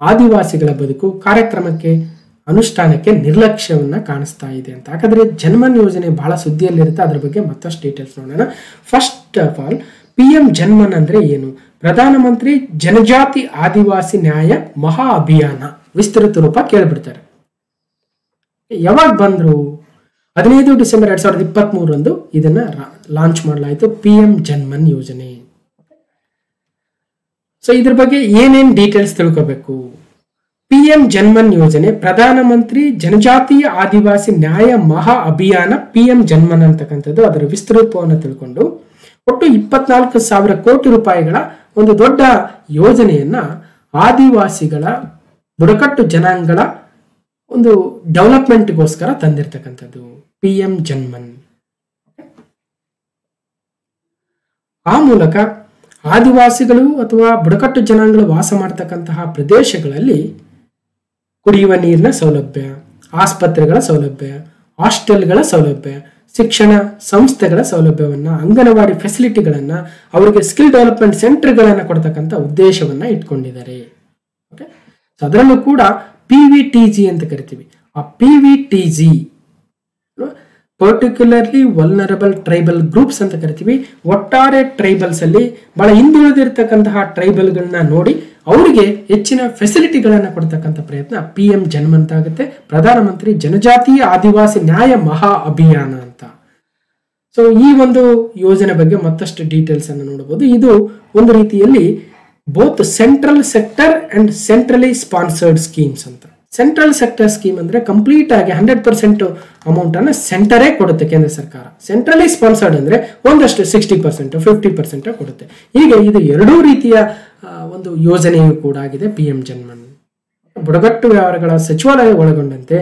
ಆದಿವಾಸಿಗಳ ಬದುಕು ಕಾರ್ಯಕ್ರಮಕ್ಕೆ ಅನುಷ್ಠಾನಕ್ಕೆ ನಿರ್ಲಕ್ಷ್ಯವನ್ನ ಕಾಣಿಸ್ತಾ ಇದೆ ಅಂತ. ಯಾಕಂದರೆ ಜನ್ಮನ್ ಯೋಜನೆ ಬಹಳ ಸುದ್ದಿಯಲ್ಲಿರುತ್ತೆ. ಅದ್ರ ಬಗ್ಗೆ ಮತ್ತಷ್ಟು ಡೀಟೇಲ್ಸ್ ನೋಡೋಣ. First of all P M Janman ಅಂದ್ರೆ ಏನು? ಪ್ರಧಾನಮಂತ್ರಿ ಜನಜಾತಿ ಆದಿವಾಸಿ ನ್ಯಾಯ ಮಹಾ ಅಭಿಯಾನ. ವಿಸ್ತೃತ ರೂಪ ಕೇಳ್ಬಿಡ್ತಾರೆ. ಯಾವಾಗ ಬಂದರು? ಹದಿನೈದು ಡಿಸೆಂಬರ್ ಎರಡು ಸಾವಿರದ ಇಪ್ಪತ್ತ್ ಇದನ್ನು ಇದನ್ನ ಲಾಂಚ್ ಮಾಡಲಾಯಿತು ಪಿ ಎಂ ಜನ್ಮನ್ ಯೋಜನೆ. ಸೊ ಇದ್ರ ಬಗ್ಗೆ ಏನೇನು ಡೀಟೇಲ್ಸ್ ತಿಳ್ಕೋಬೇಕು? ಪಿ ಎಂ ಜನ್ಮನ್ ಯೋಜನೆ ಪ್ರಧಾನಮಂತ್ರಿ ಜನಜಾತಿಯ ಆದಿವಾಸಿ ನ್ಯಾಯ ಮಹಾ ಅಭಿಯಾನ ಪಿಎಂ ಜನ್ಮನ್ ಅಂತಕ್ಕಂಥದ್ದು ಅದರ ವಿಸ್ತೃತವನ್ನು ತಿಳ್ಕೊಂಡು ಒಟ್ಟು ಇಪ್ಪತ್ನಾಲ್ಕು ಸಾವಿರ ಕೋಟಿ ರೂಪಾಯಿಗಳ ಒಂದು ದೊಡ್ಡ ಯೋಜನೆಯನ್ನ ಆದಿವಾಸಿಗಳ, ಬುಡಕಟ್ಟು ಜನಾಂಗಗಳ ಒಂದು ಡೆವಲಪ್ಮೆಂಟ್ಗೋಸ್ಕರ ತಂದಿರತಕ್ಕಂಥದ್ದು ಪಿ ಎಂ ಜನ್ಮನ್. ಆ ಮೂಲಕ ಆದಿವಾಸಿಗಳು ಅಥವಾ ಬುಡಕಟ್ಟು ಜನಾಂಗಗಳು ವಾಸ ಮಾಡ್ತಕ್ಕಂತಹ ಪ್ರದೇಶಗಳಲ್ಲಿ ಕುಡಿಯುವ ನೀರಿನ ಸೌಲಭ್ಯ, ಆಸ್ಪತ್ರೆಗಳ ಸೌಲಭ್ಯ, ಹಾಸ್ಟೆಲ್ಗಳ ಸೌಲಭ್ಯ, ಶಿಕ್ಷಣ ಸಂಸ್ಥೆಗಳ ಸೌಲಭ್ಯವನ್ನ, ಅಂಗನವಾಡಿ ಫೆಸಿಲಿಟಿಗಳನ್ನ, ಅವರಿಗೆ ಸ್ಕಿಲ್ ಡೆವಲಪ್ಮೆಂಟ್ ಸೆಂಟರ್ಗಳನ್ನ ಕೊಡ್ತಕ್ಕಂಥ ಉದ್ದೇಶವನ್ನ ಇಟ್ಕೊಂಡಿದ್ದಾರೆ. ಓಕೆ ಅದರಲ್ಲೂ ಕೂಡ ಪಿ ವಿ ಟಿ ಜಿ ಅಂತ ಕರಿತೀವಿ. ಆ P V T G particularly vulnerable tribal groups ಅಂತ ಕರಿತೀವಿ. ಒಟ್ಟಾರೆ ಟ್ರೈಬಲ್ಸ್ ಅಲ್ಲಿ ಬಹಳ ಹಿಂದುಳಿದಿರ್ತಕ್ಕಂತಹ ಟ್ರೈಬಲ್ಗಳನ್ನ ನೋಡಿ ಅವರಿಗೆ ಹೆಚ್ಚಿನ ಫೆಸಿಲಿಟಿಗಳನ್ನು ಕೊಡ್ತಕ್ಕಂಥ ಪ್ರಯತ್ನ. ಪಿ ಎಂ ಜನ್ಮಂತ ಆಗುತ್ತೆ. ಪ್ರಧಾನಮಂತ್ರಿ ಜನಜಾತೀಯ ಆದಿವಾಸಿ ನ್ಯಾಯ ಮಹಾ ಅಭಿಯಾನ ಅಂತ. ಸೊ ಈ ಒಂದು ಯೋಜನೆ ಬಗ್ಗೆ ಮತ್ತಷ್ಟು ಡೀಟೇಲ್ಸ್ ಅನ್ನು ನೋಡಬಹುದು. ಇದು ಒಂದು ರೀತಿಯಲ್ಲಿ both central sector and centrally sponsored schemes ಅಂತ. ಸೆಂಟ್ರಲ್ ಸೆಕ್ಟರ್ ಸ್ಕೀಮ್ ಅಂದ್ರೆ ಕಂಪ್ಲೀಟ್ ಆಗಿ ಹಂಡ್ರೆಡ್ ಪರ್ಸೆಂಟ್ ಅಮೌಂಟ್ ಅನ್ನ ಸೆಂಟರೇ ಕೊಡುತ್ತೆ ಕೇಂದ್ರ ಸರ್ಕಾರ. ಸೆಂಟ್ರಲಿ ಸ್ಪಾನ್ಸರ್ಡ್ ಅಂದ್ರೆ ಒಂದಷ್ಟು ಸಿಕ್ಸ್ಟಿ ಪರ್ಸೆಂಟ್ ಫಿಫ್ಟಿ ಪರ್ಸೆಂಟ್ ಕೊಡುತ್ತೆ. ಹೀಗೆ ಇದು ಎರಡೂ ರೀತಿಯ ಒಂದು ಯೋಜನೆಯು ಕೂಡ ಆಗಿದೆ ಪಿ ಎಂ ಜನ್ಮನ್ ಬುಡಕಟ್ಟು ವ್ಯವಹಾರಗಳ ಸಚಿವಾಲಯ ಒಳಗೊಂಡಂತೆ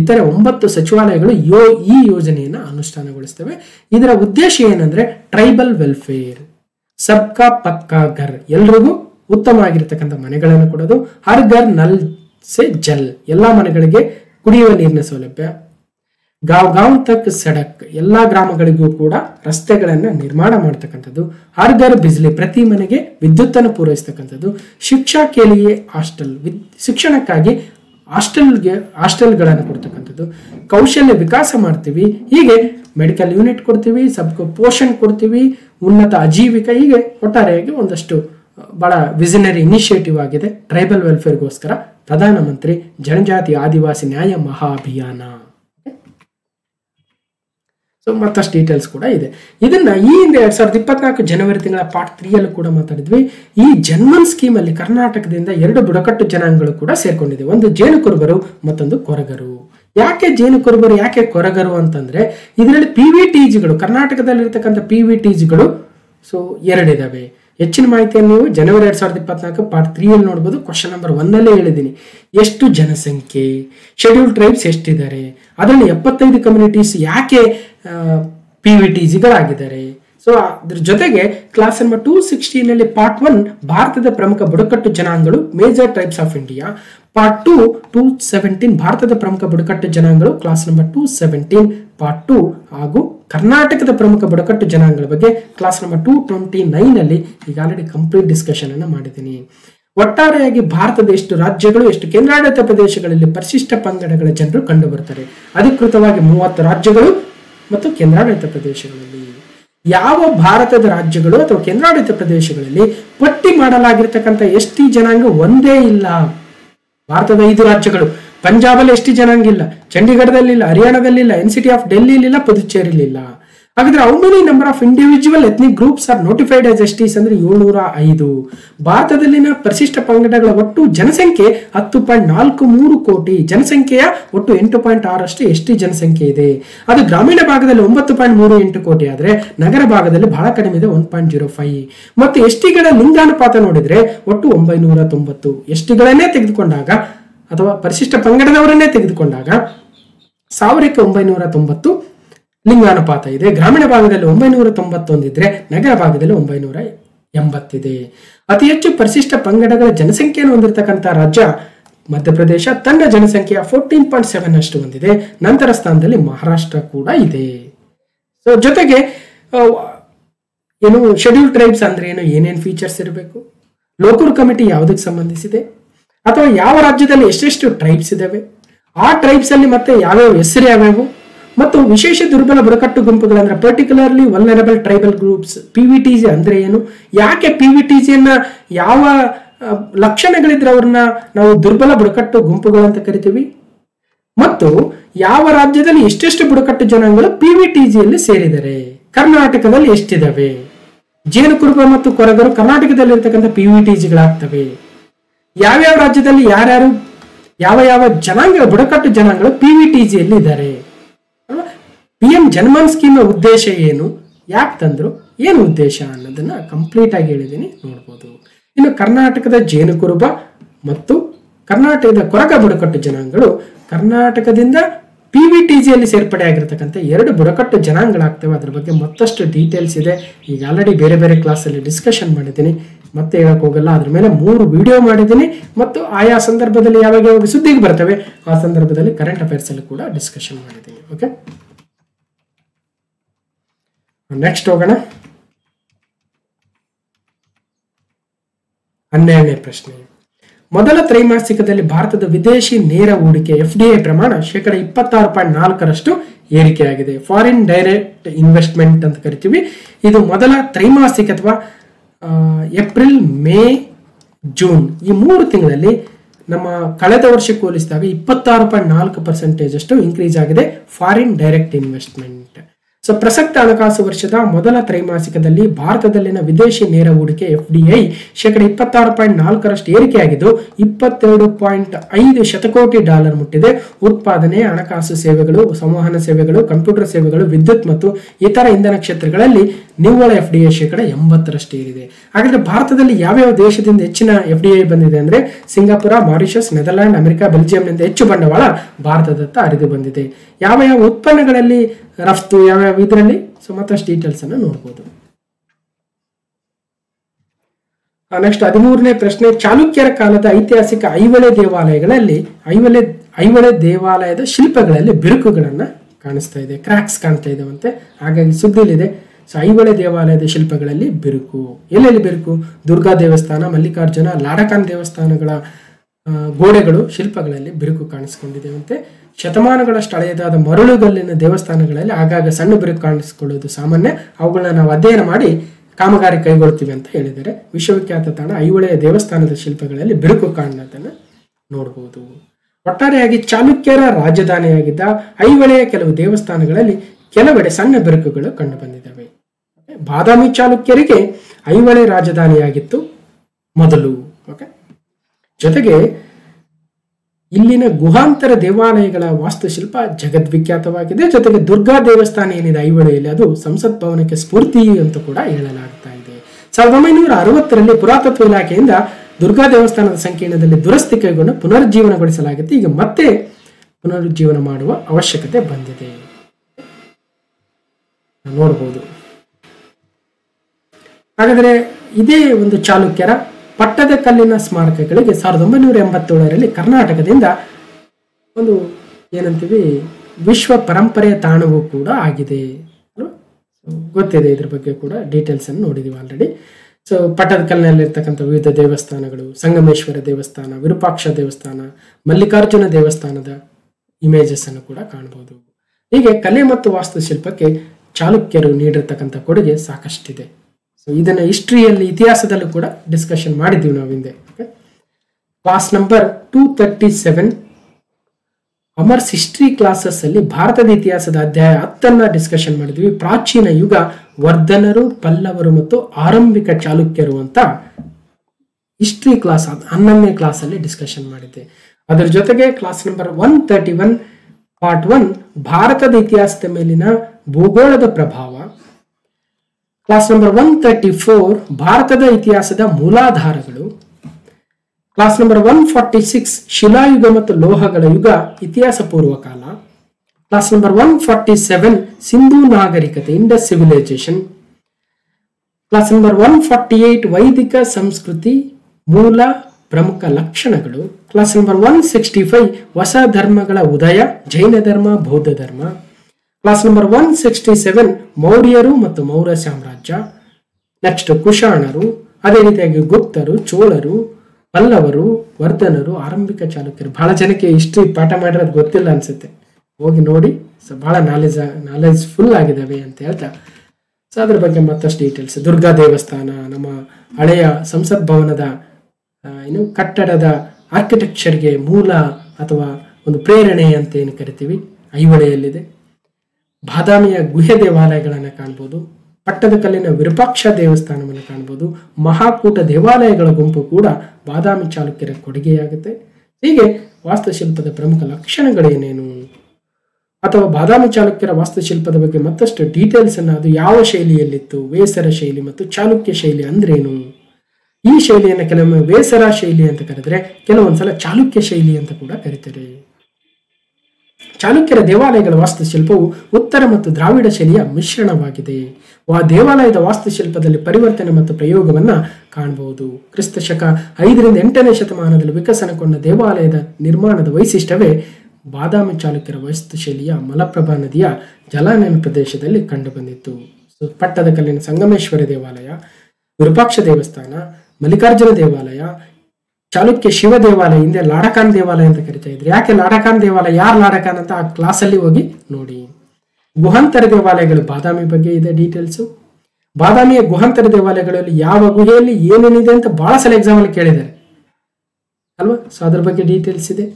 ಇತರೆ ಒಂಬತ್ತು ಸಚಿವಾಲಯಗಳು ಯೋ, ಈ ಯೋಜನೆಯನ್ನು ಅನುಷ್ಠಾನಗೊಳಿಸ್ತವೆ. ಇದರ ಉದ್ದೇಶ ಏನಂದರೆ ಟ್ರೈಬಲ್ ವೆಲ್ಫೇರ್ ಸಬ್ಕಾ ಪಕ್ಕಾ ಘರ್. ಎಲ್ರಿಗೂ ಉತ್ತಮವಾಗಿರ್ತಕ್ಕಂಥ ಮನೆಗಳನ್ನು ಕೊಡೋದು. ಹರ್ ಘರ್ ನಲ್ ಸೆ ಜಲ್. ಎಲ್ಲ ಮನೆಗಳಿಗೆ ಕುಡಿಯುವ ನೀರಿನ ಸೌಲಭ್ಯ. ಗಾವ್, ಗಾಂವ್ ತಕ್ ಸಡಕ್ ಎಲ್ಲ ಗ್ರಾಮಗಳಿಗೂ ಕೂಡ ರಸ್ತೆಗಳನ್ನು ನಿರ್ಮಾಣ ಮಾಡ್ತಕ್ಕಂಥದ್ದು. ಹರ್ಗರ್ ಬಿಜ್ಲಿ ಪ್ರತಿ ಮನೆಗೆ ವಿದ್ಯುತ್ತನ್ನು ಪೂರೈಸ್ತಕ್ಕಂಥದ್ದು. ಶಿಕ್ಷಾ ಕೇಲಿಯೇ ಹಾಸ್ಟೆಲ್. ವಿದ್, ಶಿಕ್ಷಣಕ್ಕಾಗಿ ಹಾಸ್ಟೆಲ್ಗೆ, ಹಾಸ್ಟೆಲ್ಗಳನ್ನು ಕೊಡ್ತಕ್ಕಂಥದ್ದು. ಕೌಶಲ್ಯ ವಿಕಾಸ ಮಾಡ್ತೀವಿ. ಹೀಗೆ ಮೆಡಿಕಲ್ ಯೂನಿಟ್ ಕೊಡ್ತೀವಿ ಸಬ್ ಪೋಷಣ್ ಕೊಡ್ತೀವಿ, ಉನ್ನತ ಅಜೀವಿಕ ಹೀಗೆ ಒಟ್ಟಾರೆಯಾಗಿ ಒಂದಷ್ಟು ಬಹಳ ವಿಜನರಿ ಇನಿಷಿಯೇಟಿವ್ ಆಗಿದೆ. ಟ್ರೈಬಲ್ ವೆಲ್ಫೇರ್ಗೋಸ್ಕರ ಪ್ರಧಾನಮಂತ್ರಿ ಜನಜಾತಿ ಆದಿವಾಸಿ ನ್ಯಾಯ ಮಹಾ ಅಭಿಯಾನ ಸೊ ಮತ್ತಷ್ಟು ಡೀಟೇಲ್ಸ್ ಕೂಡ ಇದೆ. ಇದನ್ನ ಈ ಹಿಂದೆ ಎರಡ್ ಸಾವಿರದ ಇಪ್ಪತ್ನಾಲ್ಕು ಜನವರಿ ತಿಂಗಳ ಪಾರ್ಟ್ ತ್ರೀ ಅಲ್ಲೂ ಕೂಡ ಮಾತಾಡಿದ್ವಿ. ಈ ಜನ್ಮನ್ ಸ್ಕೀಮ್ ಅಲ್ಲಿ ಕರ್ನಾಟಕದಿಂದ ಎರಡು ಬುಡಕಟ್ಟು ಜನಾಂಗಗಳು ಕೂಡ ಸೇರ್ಕೊಂಡಿದೆ. ಒಂದು ಜೇನು ಕುರುಬರು ಮತ್ತೊಂದು ಕೊರಗರು. ಯಾಕೆ ಜೇನು ಕುರುಬರು ಯಾಕೆ ಕೊರಗರು ಅಂತಂದ್ರೆ ಇದರಲ್ಲಿ ಪಿ ವಿ ಟಿ ಜಿಗಳು ಕರ್ನಾಟಕದಲ್ಲಿರ್ತಕ್ಕಂಥ ಪಿ ವಿ ಟಿ ಜಿಗಳು ಸೊ ಎರಡಿದಾವೆ. ಹೆಚ್ಚಿನ ಮಾಹಿತಿಯನ್ನು ನೀವು ಜನವರಿ ಎರಡ್ ಸಾವಿರದ ಇಪ್ಪತ್ನಾಲ್ಕು ಪಾರ್ಟ್ ತ್ರೀ ಅಲ್ಲಿ ನೋಡ್ಬೋದು. ಕ್ವಶನ್ ನಂಬರ್ ಒಂದಲ್ಲೇ ಹೇಳಿದ್ದೀನಿ. ಎಷ್ಟು ಜನಸಂಖ್ಯೆ? ಶೆಡ್ಯೂಲ್ ಟ್ರೈಬ್ಸ್ ಎಷ್ಟಿದ್ದಾರೆ? ಅದರಲ್ಲಿ ಎಪ್ಪತ್ತೈದು ಕಮ್ಯುನಿಟೀಸ್ ಯಾಕೆ ಪಿ ವಿ ಟಿ ಜಿಗಳಾಗಿದ್ದಾರೆ ಸೊ ಅದ್ರ ಜೊತೆಗೆ ಕ್ಲಾಸ್ ನಂಬರ್ ಟೂ ಸಿಕ್ಸ್ಟೀನಲ್ಲಿ ಪಾರ್ಟ್ ಒನ್ ಭಾರತದ ಪ್ರಮುಖ ಬುಡಕಟ್ಟು ಜನಾಂಗಗಳು major tribes of India part two two seventeen ಭಾರತದ ಪ್ರಮುಖ ಬುಡಕಟ್ಟು ಜನಾಂಗಗಳು class number two seventeen part two ಹಾಗೂ ಕರ್ನಾಟಕದ ಪ್ರಮುಖ ಬುಡಕಟ್ಟು ಜನಾಂಗಗಳ ಬಗ್ಗೆ class number two twenty nine ಅಲ್ಲಿ ಈಗ ಆಲ್ರೆಡಿ ಕಂಪ್ಲೀಟ್ ಡಿಸ್ಕಷನ್ ಅನ್ನು ಮಾಡಿದ್ದೀನಿ. ಒಟ್ಟಾರೆಯಾಗಿ ಭಾರತದ ಎಷ್ಟು ರಾಜ್ಯಗಳು, ಎಷ್ಟು ಕೇಂದ್ರಾಡಳಿತ ಪ್ರದೇಶಗಳಲ್ಲಿ ಪರಿಶಿಷ್ಟ ಪಂಗಡಗಳ ಜನರು ಕಂಡುಬರ್ತಾರೆ ಅಧಿಕೃತವಾಗಿ ಮೂವತ್ತು ರಾಜ್ಯಗಳು ಮತ್ತು ಕೇಂದ್ರಾಡಳಿತ ಪ್ರದೇಶಗಳಲ್ಲಿ. ಯಾವ ಭಾರತದ ರಾಜ್ಯಗಳು ಅಥವಾ ಕೇಂದ್ರಾಡಳಿತ ಪ್ರದೇಶಗಳಲ್ಲಿ ಪಟ್ಟಿ ಮಾಡಲಾಗಿರ್ತಕ್ಕಂಥ ಎಸ್ ಜನಾಂಗ ಒಂದೇ ಇಲ್ಲ. ಭಾರತದ ಐದು ರಾಜ್ಯಗಳು. ಪಂಜಾಬಲ್ಲಿ ಎಸ್ ಚಂಡೀಗಢದಲ್ಲಿ ಇಲ್ಲ ಚಂಡೀಗಢದಲ್ಲಿಲ್ಲ, ಹರಿಯಾಣದಲ್ಲಿಲ್ಲ, ಎನ್ ಸಿಟಿ ಆಫ್ ಡೆಲ್ಲಿಲಿಲ್ಲ ಪುದುಚೇರಿಲಿಲ್ಲ ಹಾಗಾದ್ರೆ how many number of individual ethnic groups are notified S T's ಅಂದ್ರೆ ಏಳ್ನೂರ ಐದು. ಭಾರತದಲ್ಲಿನ ಪರಿಶಿಷ್ಟ ಪಂಗಡಗಳ ಒಟ್ಟು ಜನಸಂಖ್ಯೆ ಹತ್ತು ಪಾಯಿಂಟ್ ನಾಲ್ಕು ಮೂರು ಕೋಟಿ. ಜನಸಂಖ್ಯೆಯ ಒಟ್ಟು ಎಂಟು ಪಾಯಿಂಟ್ ಆರಷ್ಟು ಎಸ್ ಟಿ ಜನಸಂಖ್ಯೆ ಇದೆ. ಅದು ಗ್ರಾಮೀಣ ಭಾಗದಲ್ಲಿ ಒಂಬತ್ತು ಪಾಯಿಂಟ್ ಮೂರು ಎಂಟು ಕೋಟಿ ಆದ್ರೆ ನಗರ ಭಾಗದಲ್ಲಿ ಬಹಳ ಕಡಿಮೆ ಇದೆ ಒನ್ ಪಾಯಿಂಟ್ ಜೀರೋ ಫೈವ್. ಮತ್ತು ಎಸ್ ಟಿಗಳ ಲಿಂಗಾನುಪಾತ ನೋಡಿದ್ರೆ ಒಟ್ಟು ಒಂಬೈನೂರ ತೊಂಬತ್ತು. ಎಸ್ ಟಿಗಳನ್ನೇ ತೆಗೆದುಕೊಂಡಾಗ ಅಥವಾ ಪರಿಶಿಷ್ಟ ಪಂಗಡದವರನ್ನೇ ತೆಗೆದುಕೊಂಡಾಗ ಸಾವಿರಕ್ಕೆ ಒಂಬೈನೂರ ತೊಂಬತ್ತು ಲಿಂಗಾನುಪಾತ ಇದೆ. ಗ್ರಾಮೀಣ ಭಾಗದಲ್ಲಿ ಒಂಬೈನೂರ ತೊಂಬತ್ತೊಂದಿದ್ರೆ ನಗರ ಭಾಗದಲ್ಲಿ ಒಂಬೈನೂರ ಎಂಬತ್ತಿದೆ. ಅತಿ ಹೆಚ್ಚು ಪರಿಶಿಷ್ಟ ಪಂಗಡಗಳ ಜನಸಂಖ್ಯೆಯನ್ನು ಹೊಂದಿರತಕ್ಕಂಥ ರಾಜ್ಯ ಮಧ್ಯಪ್ರದೇಶ ತನ್ನ ಜನಸಂಖ್ಯೆಯ ಫೋರ್ಟೀನ್ ಪಾಯಿಂಟ್ ಸೆವೆನ್ ಅಷ್ಟು ಹೊಂದಿದೆ. ನಂತರ ಸ್ಥಾನದಲ್ಲಿ ಮಹಾರಾಷ್ಟ್ರ ಕೂಡ ಇದೆ. ಸೊ ಜೊತೆಗೆ ಏನು ಶೆಡ್ಯೂಲ್ ಟ್ರೈಬ್ಸ್ ಅಂದ್ರೆ ಏನು, ಏನೇನು ಫೀಚರ್ಸ್ ಇರಬೇಕು? ಲೋಕಲ್ ಕಮಿಟಿ ಯಾವುದಕ್ಕೆ ಸಂಬಂಧಿಸಿದೆ? ಅಥವಾ ಯಾವ ರಾಜ್ಯದಲ್ಲಿ ಎಷ್ಟೆಷ್ಟು ಟ್ರೈಬ್ಸ್ ಇದ್ದಾವೆ ಆ ಟ್ರೈಬ್ಸ್ ಅಲ್ಲಿ ಮತ್ತೆ ಯಾವ್ಯಾವ ಹೆಸರು ಯಾವ್ಯಾವು? ಮತ್ತು ವಿಶೇಷ ದುರ್ಬಲ ಬುಡಕಟ್ಟು ಗುಂಪುಗಳಂದ್ರೆ particularly vulnerable tribal groups P V T G ಅಂದ್ರೆ ಏನು? ಯಾಕೆ ಪಿ ವಿ ಟಿ ಜಿಯನ್ನ ಯಾವ ಲಕ್ಷಣಗಳಿದ್ರೆ ಅವ್ರನ್ನ ನಾವು ದುರ್ಬಲ ಬುಡಕಟ್ಟು ಗುಂಪುಗಳು ಅಂತ ಕರಿತೀವಿ? ಮತ್ತು ಯಾವ ರಾಜ್ಯದಲ್ಲಿ ಎಷ್ಟೆಷ್ಟು ಬುಡಕಟ್ಟು ಜನಾಂಗಗಳು ಪಿ ವಿ ಟಿ ಜಿಯಲ್ಲಿ ಸೇರಿದ್ದಾರೆ ಕರ್ನಾಟಕದಲ್ಲಿ ಎಷ್ಟಿದಾವೆ? ಜೇನುಕುರುಬ ಮತ್ತು ಕೊರಗರು ಕರ್ನಾಟಕದಲ್ಲಿರ್ತಕ್ಕಂಥ ಪಿ ವಿ ಟಿ ಜಿಗಳಾಗ್ತವೆ ಯಾವ್ಯಾವ ರಾಜ್ಯದಲ್ಲಿ ಯಾರ್ಯಾರು ಯಾವ ಯಾವ ಜನಾಂಗ ಬುಡಕಟ್ಟು ಜನಾಂಗಗಳು ಪಿ ವಿ ಟಿ ಜಿಯಲ್ಲಿ ಇದ್ದಾರೆ ಪಿ ಎಂ ಜನ್ಮನ್ ಸ್ಕೀಮ್ ಉದ್ದೇಶ ಏನು? ಯಾಕೆ ತಂದ್ರು? ಏನು ಉದ್ದೇಶ ಅನ್ನೋದನ್ನ ಕಂಪ್ಲೀಟ್ ಆಗಿ ಹೇಳಿದ್ದೀನಿ, ನೋಡ್ಬೋದು. ಇನ್ನು ಕರ್ನಾಟಕದ ಜೇನುಕುರುಬ ಮತ್ತು ಕರ್ನಾಟಕದ ಕೊರಗ ಬುಡಕಟ್ಟು ಜನಾಂಗಗಳು ಕರ್ನಾಟಕದಿಂದ ಪಿ ವಿ ಟಿ ಜಿಯಲ್ಲಿ ಸೇರ್ಪಡೆ ಆಗಿರ್ತಕ್ಕಂಥ ಎರಡು ಬುಡಕಟ್ಟು ಜನಾಂಗಗಳಾಗ್ತವೆ. ಅದ್ರ ಬಗ್ಗೆ ಮತ್ತಷ್ಟು ಡೀಟೇಲ್ಸ್ ಇದೆ. ಈಗ ಆಲ್ರೆಡಿ ಬೇರೆ ಬೇರೆ ಕ್ಲಾಸಲ್ಲಿ ಡಿಸ್ಕಷನ್ ಮಾಡಿದ್ದೀನಿ. ಮತ್ತೆ ಹೇಳಕ್ ಹೋಗಲ್ಲ. ಅದ್ರ ಮೇಲೆ ಮೂರು ವಿಡಿಯೋ ಮಾಡಿದ್ದೀನಿ ಮತ್ತು ಆಯಾ ಸಂದರ್ಭದಲ್ಲಿ ಯಾವಾಗ ಯಾವಾಗ ಸುದ್ದಿಗೆ ಬರ್ತವೆ, ಆ ಸಂದರ್ಭದಲ್ಲಿ ಕರೆಂಟ್ ಅಫೇರ್ಸ್ ಅಲ್ಲಿ ಕೂಡ ಡಿಸ್ಕಷನ್ ಮಾಡಿದ್ದೀನಿ. ಓಕೆ ನೆಕ್ಸ್ಟ್ ಹೋಗೋಣ. ಹನ್ನೆರಡನೇ ಪ್ರಶ್ನೆ. ಮೊದಲ ತ್ರೈಮಾಸಿಕದಲ್ಲಿ ಭಾರತದ ವಿದೇಶಿ ನೇರ ಹೂಡಿಕೆ ಎಫ್ ಡಿ ಪ್ರಮಾಣ ಶೇಕಡ ಇಪ್ಪತ್ತಾರು ಪಾಯಿಂಟ್ ನಾಲ್ಕರಷ್ಟು ಏರಿಕೆಯಾಗಿದೆ. ಫಾರಿನ್ ಡೈರೆಕ್ಟ್ ಇನ್ವೆಸ್ಟ್ಮೆಂಟ್ ಅಂತ ಕರಿತೀವಿ. ಇದು ಮೊದಲ ತ್ರೈಮಾಸಿಕ ಅಥವಾ ಏಪ್ರಿಲ್ ಮೇ ಜೂನ್ ಈ ಮೂರು ತಿಂಗಳಲ್ಲಿ ನಮ್ಮ ಕಳೆದ ವರ್ಷಕ್ಕೆ ಹೋಲಿಸಿದಾಗ ಇಪ್ಪತ್ತಾರು ಪಾಯಿಂಟ್ ನಾಲ್ಕು ಪರ್ಸೆಂಟೇಜ್ ಅಷ್ಟು ಇನ್ಕ್ರೀಸ್ ಆಗಿದೆ. ಫಾರಿನ್ ಡೈರೆಕ್ಟ್ ಇನ್ವೆಸ್ಟ್ಮೆಂಟ್ ಸೊ ಪ್ರಸಕ್ತ ಹಣಕಾಸು ವರ್ಷದ ಮೊದಲ ತ್ರೈಮಾಸಿಕದಲ್ಲಿ ಭಾರತದಲ್ಲಿನ ವಿದೇಶಿ ನೇರ ಹೂಡಿಕೆ ಎಫ್ ಶೇಕಡ ಇಪ್ಪತ್ತಾರು ಪಾಯಿಂಟ್ ನಾಲ್ಕರಷ್ಟು ಏರಿಕೆಯಾಗಿದ್ದು, ಇಪ್ಪತ್ತೆರಡು ಪಾಯಿಂಟ್ ಐದು ಶತಕೋಟಿ ಡಾಲರ್ ಮುಟ್ಟಿದೆ. ಉತ್ಪಾದನೆ, ಹಣಕಾಸು ಸೇವೆಗಳು, ಸಂವಹನ ಸೇವೆಗಳು, ಕಂಪ್ಯೂಟರ್ ಸೇವೆಗಳು, ವಿದ್ಯುತ್ ಮತ್ತು ಇತರ ಇಂಧನ ಕ್ಷೇತ್ರಗಳಲ್ಲಿ ನಿವ್ವಳ ಎಫ್ ಡಿ ಐ ಶೇಕಡ ಎಂಬತ್ತರಷ್ಟು ಏರಿದೆ. ಹಾಗಾದ್ರೆ ಭಾರತದಲ್ಲಿ ಯಾವ್ಯಾವ ದೇಶದಿಂದ ಹೆಚ್ಚಿನ ಎಫ್ ಡಿ ಐ ಬಂದಿದೆ ಅಂದ್ರೆ ಸಿಂಗಾಪುರ, ಮಾರಿಷಸ್, ನೆದರ್ಲ್ಯಾಂಡ್, ಅಮೆರಿಕ, ಬೆಲ್ಜಿಯಂನಿಂದ ಹೆಚ್ಚು ಬಂಡವಾಳ ಭಾರತದತ್ತ ಹರಿದು ಬಂದಿದೆ. ಯಾವ ಯಾವ ಉತ್ಪನ್ನಗಳಲ್ಲಿ ರಫ್ತು, ಯಾವ ಯಾವ ಇದರಲ್ಲಿ? ಸೊ ಮತ್ತಷ್ಟು ಡೀಟೇಲ್ಸ್ ಅನ್ನು ನೋಡ್ಬೋದು. ನೆಕ್ಸ್ಟ್ ಹದಿಮೂರನೇ ಪ್ರಶ್ನೆ, ಚಾಲುಕ್ಯರ ಕಾಲದ ಐತಿಹಾಸಿಕ ಐವಳೆ ದೇವಾಲಯಗಳಲ್ಲಿ, ಐವಳೆ ಐವಳೆ ದೇವಾಲಯದ ಶಿಲ್ಪಗಳಲ್ಲಿ ಬಿರುಕುಗಳನ್ನ ಕಾಣಿಸ್ತಾ ಇದೆ ಕ್ರ್ಯಾಕ್ಸ್ ಕಾಣ್ತಾ ಇದಾವಂತೆ. ಹಾಗಾಗಿ ಸುದ್ದಿಲಿದೆ ಸೊ ಐವಳೆ ದೇವಾಲಯದ ಶಿಲ್ಪಗಳಲ್ಲಿ ಬಿರುಕು. ಎಲ್ಲೆಲ್ಲಿ ಬಿರುಕು? ದುರ್ಗಾ ದೇವಸ್ಥಾನ, ಮಲ್ಲಿಕಾರ್ಜುನ, ಲಾಡಕಾನ್ ದೇವಸ್ಥಾನಗಳ ಗೋಡೆಗಳು, ಶಿಲ್ಪಗಳಲ್ಲಿ ಬಿರುಕು ಕಾಣಿಸ್ಕೊಂಡಿದೆವಂತೆ ಶತಮಾನಗಳಷ್ಟು ಹಳೆಯದಾದ ಮರಳುಗಲ್ಲಿನ ದೇವಸ್ಥಾನಗಳಲ್ಲಿ ಆಗಾಗ ಸಣ್ಣ ಬಿರುಕು ಕಾಣಿಸಿಕೊಳ್ಳುವುದು ಸಾಮಾನ್ಯ. ಅವುಗಳನ್ನ ನಾವು ಅಧ್ಯಯನ ಮಾಡಿ ಕಾಮಗಾರಿ ಕೈಗೊಳ್ತೀವಿ ಅಂತ ಹೇಳಿದ್ದಾರೆ. ವಿಶ್ವವಿಖ್ಯಾತ ತಾಣ ಐಹೊಳೆಯ ದೇವಸ್ಥಾನದ ಶಿಲ್ಪಗಳಲ್ಲಿ ಬಿರುಕು ಕಾಣೋದನ್ನು ನೋಡಬಹುದು ಒಟ್ಟಾರೆಯಾಗಿ ಚಾಲುಕ್ಯರ ರಾಜಧಾನಿಯಾಗಿದ್ದ ಐಹೊಳೆಯ ಕೆಲವು ದೇವಸ್ಥಾನಗಳಲ್ಲಿ ಕೆಲವೆಡೆ ಸಣ್ಣ ಬಿರುಕುಗಳು ಕಂಡು ಬಂದಿದ್ದಾವೆ ಬಾದಾಮಿ ಚಾಲುಕ್ಯರಿಗೆ ಐಹೊಳೆ ರಾಜಧಾನಿಯಾಗಿತ್ತು ಮೊದಲು. ಓಕೆ? ಜೊತೆಗೆ ಇಲ್ಲಿನ ಗುಹಾಂತರ ದೇವಾಲಯಗಳ ವಾಸ್ತುಶಿಲ್ಪ ಜಗದ್ವಿಖ್ಯಾತವಾಗಿದೆ. ಜೊತೆಗೆ ದುರ್ಗಾ ದೇವಸ್ಥಾನ ಏನಿದೆ ಐವಳೆಯಲ್ಲಿ ಅದು ಸಂಸತ್ ಭವನಕ್ಕೆ ಸ್ಫೂರ್ತಿ ಅಂತ ಕೂಡ ಹೇಳಲಾಗ್ತಾ ಇದೆ. ಸಾವಿರದ ಒಂಬೈನೂರ ಅರವತ್ತರಲ್ಲಿ ಪುರಾತತ್ವ ಇಲಾಖೆಯಿಂದ ದುರ್ಗಾ ದೇವಸ್ಥಾನದ ಸಂಕೀರ್ಣದಲ್ಲಿ ದುರಸ್ತಿ ಕೈಗೊಂಡು ಪುನರುಜ್ಜೀವನಗೊಳಿಸಲಾಗಿತ್ತು. ಈಗ ಮತ್ತೆ ಪುನರುಜ್ಜೀವನ ಮಾಡುವ ಅವಶ್ಯಕತೆ ಬಂದಿದೆ. ನೋಡಬಹುದು ಹಾಗಾದರೆ ಇದೇ ಒಂದು ಚಾಲುಕ್ಯರ ಪಟ್ಟದ ಕಲ್ಲಿನ ಸ್ಮಾರಕಗಳಿಗೆ ಸಾವಿರದ ಒಂಬೈನೂರ ಎಂಬತ್ತೇಳರಲ್ಲಿ ಕರ್ನಾಟಕದಿಂದ ಒಂದು ಏನಂತೀವಿ, ವಿಶ್ವ ಪರಂಪರೆಯ ತಾಣವೂ ಕೂಡ ಆಗಿದೆ? ಗೊತ್ತಿದೆ ಇದ್ರ ಬಗ್ಗೆ ಕೂಡ ಡೀಟೇಲ್ಸ್ ಅನ್ನು ನೋಡಿದೀವಿ ಆಲ್ರೆಡಿ ಸೊ ಪಟ್ಟದ ಕಲ್ಲಿನಲ್ಲಿರ್ತಕ್ಕಂಥ ವಿವಿಧ ದೇವಸ್ಥಾನಗಳು, ಸಂಗಮೇಶ್ವರ ದೇವಸ್ಥಾನ, ವಿರೂಪಾಕ್ಷ ದೇವಸ್ಥಾನ, ಮಲ್ಲಿಕಾರ್ಜುನ ದೇವಸ್ಥಾನದ ಇಮೇಜಸ್ ಅನ್ನು ಕೂಡ ಕಾಣಬಹುದು ಹೀಗೆ ಕಲೆ ಮತ್ತು ವಾಸ್ತುಶಿಲ್ಪಕ್ಕೆ ಚಾಲುಕ್ಯರು ನೀಡಿರ್ತಕ್ಕಂಥ ಕೊಡುಗೆ ಸಾಕಷ್ಟಿದೆ. ಇದನ್ನ ಹಿಸ್ಟ್ರಿಯಲ್ಲಿ ಇತಿಹಾಸದಲ್ಲೂ ಕೂಡ ಡಿಸ್ಕಷನ್ ಮಾಡಿದ್ದೀವಿ ನಾವು ಹಿಂದೆ. Class number two thirty seven Amar's history classes ಅಲ್ಲಿ ಭಾರತದ ಇತಿಹಾಸದ ಅಧ್ಯಾಯ ಹತ್ತನ್ನ ಡಿಸ್ಕಷನ್ ಮಾಡಿದ್ವಿ. ಪ್ರಾಚೀನ ಯುಗ ವರ್ಧನರು, ಪಲ್ಲವರು ಮತ್ತು ಆರಂಭಿಕ ಚಾಲುಕ್ಯರು ಅಂತ ಹಿಸ್ಟ್ರಿ ಕ್ಲಾಸ್ ಹನ್ನೊಂದನೇ ಕ್ಲಾಸ್ ಅಲ್ಲಿ ಡಿಸ್ಕಷನ್ ಮಾಡಿದ್ದೆ. ಅದರ ಜೊತೆಗೆ class number one thirty one part one ಭಾರತದ ಇತಿಹಾಸದ ಮೇಲಿನ ಭೂಗೋಳದ ಪ್ರಭಾವ. Class number one thirty four ಭಾರತದ ಇತಿಹಾಸದ ಮೂಲಾಧಾರಗಳು. Class number one forty six ಶಿಲಾಯುಗ ಮತ್ತು ಲೋಹಗಳ ಯುಗ ಇತಿಹಾಸ ಪೂರ್ವ ಕಾಲ. Class number one forty seven Sindhu ನಾಗರಿಕತೆ, Indus civilisation. Class number one forty eight ವೈದಿಕ ಸಂಸ್ಕೃತಿ, ಮೂಲ, ಪ್ರಮುಖ ಲಕ್ಷಣಗಳು. Class number one sixty five ಹೊಸ ಧರ್ಮಗಳ ಉದಯ, ಜೈನ ಧರ್ಮ, ಬೌದ್ಧ ಧರ್ಮ. Class number one sixty seven ಮೌರ್ಯರು ಮತ್ತು ಮೌರ್ಯ ಸಾಮ್ರಾಜ್ಯ. ನೆಕ್ಸ್ಟ್ ಕುಶಾಣರು, ಅದೇ ರೀತಿಯಾಗಿ ಗುಪ್ತರು, ಚೋಳರು ಪಲ್ಲವರು ವರ್ಧನರು, ಆರಂಭಿಕ ಚಾಲುಕ್ಯರು. ಬಹಳ ಜನಕ್ಕೆ ಹಿಸ್ಟ್ರಿ ಪಾಠ ಮಾಡಿರೋದು ಗೊತ್ತಿಲ್ಲ ಅನ್ಸುತ್ತೆ. ಹೋಗಿ ನೋಡಿ. ಸೊ ಬಹಳ ನಾಲೆಜ್ ನಾಲೆಜ್ ಫುಲ್ ಆಗಿದ್ದಾವೆ ಅಂತ ಹೇಳ್ತಾ. ಸೊ ಅದ್ರ ಬಗ್ಗೆ ಮತ್ತಷ್ಟು ಡೀಟೇಲ್ಸ್ ದುರ್ಗಾ ದೇವಸ್ಥಾನ, ನಮ್ಮ ಹಳೆಯ ಸಂಸತ್ ಭವನದ ಏನು ಕಟ್ಟಡದ ಆರ್ಕಿಟೆಕ್ಚರ್ಗೆ ಮೂಲ ಅಥವಾ ಒಂದು ಪ್ರೇರಣೆ ಅಂತ ಏನು ಕರಿತೀವಿ? ಐಹೊಳೆಯಲ್ಲಿದೆ. ಬಾದಾಮಿಯ ಗುಹೆ ದೇವಾಲಯಗಳನ್ನು ಕಾಣ್ಬೋದು ಪಟ್ಟದಕಲ್ಲಿನ ವಿರೂಪಾಕ್ಷ ದೇವಸ್ಥಾನವನ್ನು ಕಾಣ್ಬೋದು, ಮಹಾಕೂಟ ದೇವಾಲಯಗಳ ಗುಂಪು ಕೂಡ ಬಾದಾಮಿ ಚಾಲುಕ್ಯರ ಕೊಡುಗೆಯಾಗುತ್ತೆ. ಹೀಗೆ ವಾಸ್ತುಶಿಲ್ಪದ ಪ್ರಮುಖ ಲಕ್ಷಣಗಳೇನೇನು? ಅಥವಾ ಬಾದಾಮಿ ಚಾಲುಕ್ಯರ ವಾಸ್ತುಶಿಲ್ಪದ ಬಗ್ಗೆ ಮತ್ತಷ್ಟು ಡೀಟೇಲ್ಸ್ ಅನ್ನು ಅದು ಯಾವ ಶೈಲಿಯಲ್ಲಿತ್ತು? ವೇಸರ ಶೈಲಿ ಮತ್ತು ಚಾಲುಕ್ಯ ಶೈಲಿ ಅಂದ್ರೇನು? ಈ ಶೈಲಿಯನ್ನು ಕೆಲವೊಮ್ಮೆ ವೇಸರ ಶೈಲಿ ಅಂತ ಕರೆದರೆ, ಕೆಲವೊಂದ್ಸಲ ಚಾಲುಕ್ಯ ಶೈಲಿ ಅಂತ ಕೂಡ ಕರೀತಾರೆ. ಚಾಲುಕ್ಯರ ದೇವಾಲಯಗಳ ವಾಸ್ತುಶಿಲ್ಪವು ಉತ್ತರ ಮತ್ತು ದ್ರಾವಿಡ ಶೈಲಿಯ ಮಿಶ್ರಣವಾಗಿದೆ. ಆ ದೇವಾಲಯದ ವಾಸ್ತುಶಿಲ್ಪದಲ್ಲಿ ಪರಿವರ್ತನೆ ಮತ್ತು ಪ್ರಯೋಗವನ್ನು ಕಾಣಬಹುದು ಕ್ರಿಸ್ತ ಶಕ ಐದರಿಂದ ಎಂಟನೇ ಶತಮಾನದಲ್ಲಿ ವಿಕಸನಗೊಂಡ ದೇವಾಲಯದ ನಿರ್ಮಾಣದ ವೈಶಿಷ್ಟ್ಯವೇ ಬಾದಾಮಿ ಚಾಲುಕ್ಯರ ವಾಸ್ತುಶೈಲಿಯ ಮಲಪ್ರಭಾ ನದಿಯ ಜಲಾನಯನ ಪ್ರದೇಶದಲ್ಲಿ ಕಂಡುಬಂದಿತ್ತು. ಪಟ್ಟದಕಲ್ಲಿನ ಪಟ್ಟದ ಕಲ್ಲಿನ ಸಂಗಮೇಶ್ವರ ದೇವಾಲಯ, ವಿರೂಪಾಕ್ಷ ದೇವಸ್ಥಾನ, ಮಲ್ಲಿಕಾರ್ಜುನ ದೇವಾಲಯ ಚಾಲುಕ್ಯ ಶಿವ ದೇವಾಲಯ, ಹಿಂದೆ ಲಾಡಕಾನ್ ದೇವಾಲಯ ಅಂತ ಕರಿತಾ ಇದ್ರು. ಯಾಕೆ ಲಾಡಕಾನ್ ದೇವಾಲಯ? ಯಾರು ಲಾಡಕಾನ್ ಅಂತ ಆ ಕ್ಲಾಸಲ್ಲಿ ಹೋಗಿ ನೋಡಿ. ಗುಹಾಂತರ ದೇವಾಲಯಗಳು ಬಾದಾಮಿ ಬಗ್ಗೆ ಇದೆ ಡೀಟೇಲ್ಸು ಬಾದಾಮಿಯ ಗುಹಾಂತರ ದೇವಾಲಯಗಳಲ್ಲಿ ಯಾವ ಗುಹೆಯಲ್ಲಿ ಏನೇನಿದೆ ಅಂತ ಬಹಳ ಸಲ ಎಕ್ಸಾಮ್ ಅಲ್ಲಿ ಕೇಳಿದ್ದಾರೆ. ಅಲ್ವಾ? ಸೊ ಅದ್ರ ಬಗ್ಗೆ ಡೀಟೇಲ್ಸ್ ಇದೆ.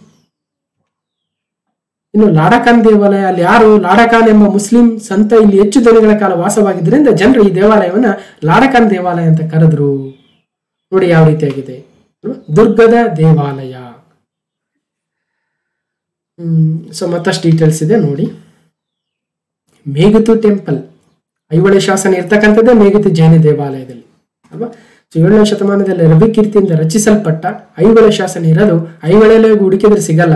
ಇನ್ನು ಲಾಡಕಾನ್ ದೇವಾಲಯ ಅಲ್ಲಿ ಯಾರು? ಲಾಡಕಾನ್ ಎಂಬ ಮುಸ್ಲಿಂ ಸಂತ ಇಲ್ಲಿ ಹೆಚ್ಚು ದಿನಗಳ ಕಾಲ ವಾಸವಾಗಿದ್ದರಿಂದ ಜನರು ಈ ದೇವಾಲಯವನ್ನ ಲಾಡಕಾನ್ ದೇವಾಲಯ ಅಂತ ಕರೆದ್ರು. ನೋಡಿ ಯಾವ ರೀತಿಯಾಗಿದೆ? ದುರ್ಗದ ದೇವಾಲಯ. ಸೊ ಮತ್ತಷ್ಟು ಡೀಟೇಲ್ಸ್ ಇದೆ ನೋಡಿ. ಮೇಘತು ಟೆಂಪಲ್ ಐಹೊಳೆ ಶಾಸನ ಇರ್ತಕ್ಕಂಥದ್ದೇ ಮೇಘತು ಜೈನ ದೇವಾಲಯದಲ್ಲಿ, ಅಲ್ವಾ? ಸೊ ಏಳನೇ ಶತಮಾನದಲ್ಲಿ ರವಿಕೀರ್ತಿಯಿಂದ ರಚಿಸಲ್ಪಟ್ಟ ಐಹೊಳೆ ಶಾಸನ ಇರೋದು ಐಹೊಳೆಯಲ್ಲಿ ಹುಡುಕಿದ್ರೆ ಸಿಗಲ್ಲ.